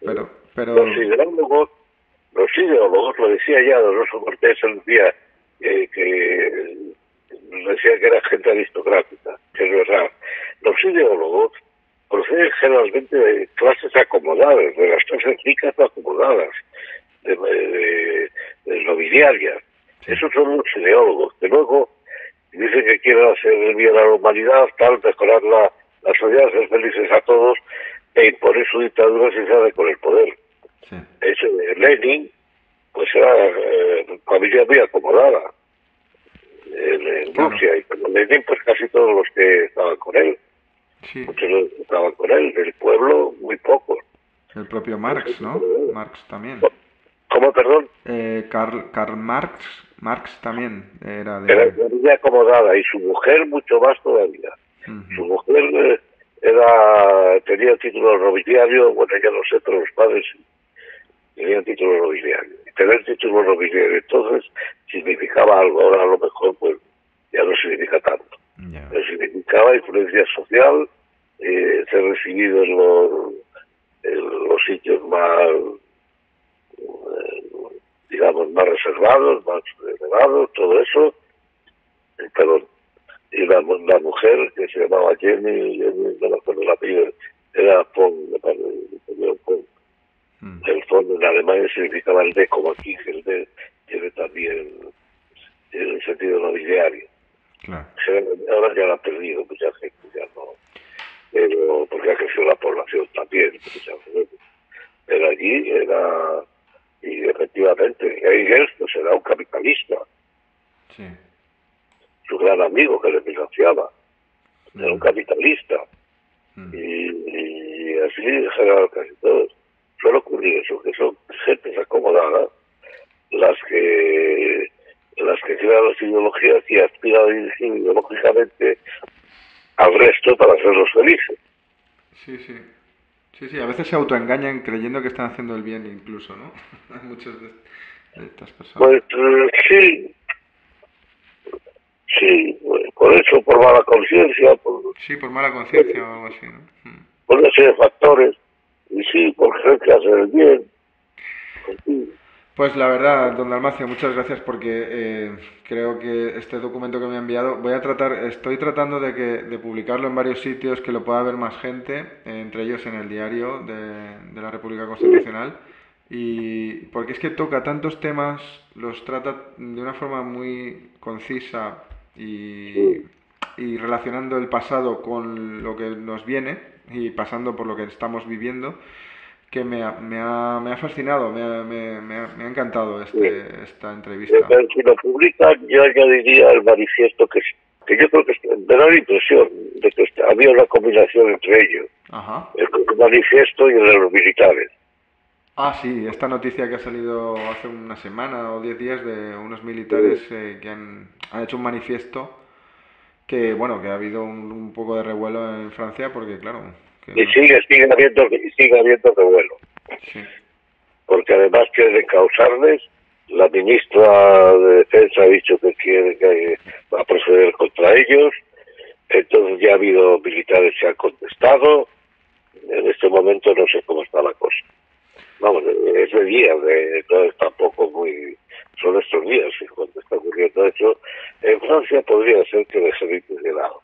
Pero, pero... Ideólogos, los ideólogos, lo decía ya Donoso Cortés el día eh, que decía que era gente aristocrática, que es verdad. Los ideólogos proceden generalmente de clases acomodadas, de las clases ricas acomodadas, de, de, de nobiliarias. Esos son los ideólogos, que luego dicen que quieren hacer el bien a la humanidad, tal, mejorar la, la sociedad, ser felices a todos e imponer su dictadura si sabe con el poder. Sí. Ese, Lenin, pues era eh, familia muy acomodada en, Rusia, y con Lenin, pues casi todos los que estaban con él. Sí. Muchos estaban con él, del pueblo, muy pocos. El propio Marx, ¿no? Marx también. ¿Cómo, perdón? Eh, Karl, Karl Marx Marx también era de... Era muy acomodada y su mujer mucho más todavía. Su mujer eh, era tenía título nobiliario, bueno, ya no sé, pero los padres tenían título nobiliario. Y tener título nobiliario entonces significaba algo, ahora a lo mejor pues ya no significa tanto. Pero significaba influencia social, eh, ser recibido en los, en los sitios más digamos, más reservados, más elevados, todo eso. Pero, y la, la mujer que se llamaba Jenny, Jenny no me acuerdo la apellido, era Pong, me parece, mm. El fondo en Alemania significaba el D, como aquí, que el D tiene también el sentido nobiliario. Claro. Ahora ya lo ha perdido mucha gente, ya no. Pero, porque ha crecido la población también, Pero allí era y efectivamente, Hegel pues era un capitalista. Su gran amigo que le financiaba era un mm. capitalista. Mm. Y, así en general casi todos. Suele ocurrir eso, que son gentes acomodadas las que las que crean las ideologías y aspiran a dirigir ideológicamente al resto para hacerlos felices. Sí, sí. Sí, sí, a veces se autoengañan creyendo que están haciendo el bien incluso, ¿no? Muchas de, estas personas. Pues sí, Sí, por eso, por mala conciencia. Por, sí, por mala conciencia o algo así, ¿no? Mm. Por una serie de factores. Y sí, por querer que hacer el bien. Pues la verdad, don Dalmacio, muchas gracias porque eh, creo que este documento que me ha enviado, voy a tratar, estoy tratando de, que, de publicarlo en varios sitios que lo pueda ver más gente, entre ellos en el diario de, de la República Constitucional, y porque es que toca tantos temas, los trata de una forma muy concisa y, y relacionando el pasado con lo que nos viene y pasando por lo que estamos viviendo que me ha, me ha, me ha fascinado, me ha, me, me, ha, me ha encantado este, esta entrevista. Pero si lo publican, yo añadiría el manifiesto que, que yo creo que me da la impresión de que había una combinación entre ellos. Ajá. El manifiesto y el de los militares. Ah, sí, esta noticia que ha salido hace una semana o diez días de unos militares eh, que han, han, hecho un manifiesto que, bueno, que ha habido un, un poco de revuelo en Francia porque, claro, y sigue, sigue habiendo, sigue habiendo revuelo. Sí. Porque además quieren causarles, la ministra de Defensa ha dicho que quiere que va a proceder contra ellos, entonces ya ha habido militares que han contestado, en este momento no sé cómo está la cosa. Vamos, es de día, de, no es tampoco muy... Son estos días cuando está ocurriendo eso, en Francia podría ser que el ejército de lado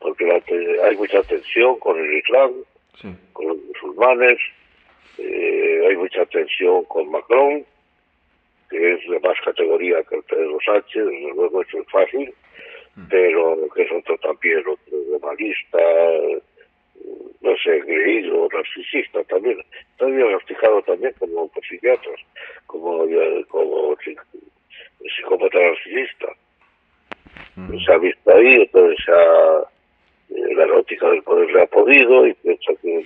porque la, hay mucha tensión con el Islam, sí. con los musulmanes, eh, hay mucha tensión con Macron, que es de más categoría que el Pedro Sánchez, desde luego eso es fácil, mm. pero que es otro también, otro globalista, no sé, creído, narcisista también. Está diagnosticado también como psiquiatras, como, como psicópata narcisista. Mm. Se ha visto ahí, entonces se ha la erótica del poder le ha podido y piensa que,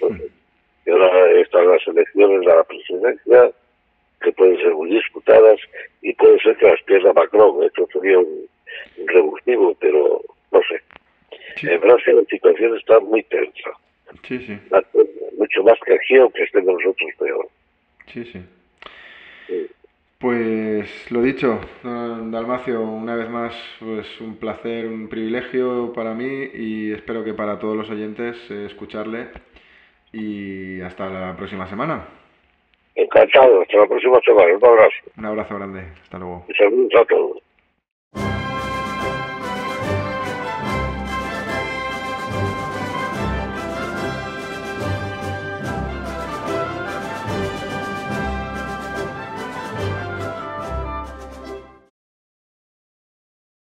y ahora están las elecciones de la presidencia que pueden ser muy disputadas y puede ser que las pierda Macron. Esto sería un, un revulsivo, pero no sé. Sí. En Francia la situación está muy tensa. Sí, sí. Mucho más que aquí, aunque estemos nosotros peor. Sí, sí. sí. Pues lo dicho, don Dalmacio, una vez más, pues un placer, un privilegio para mí y espero que para todos los oyentes eh, escucharle y hasta la próxima semana. Encantado, hasta la próxima semana, un abrazo. Un abrazo grande, hasta luego. Y saludos a todos.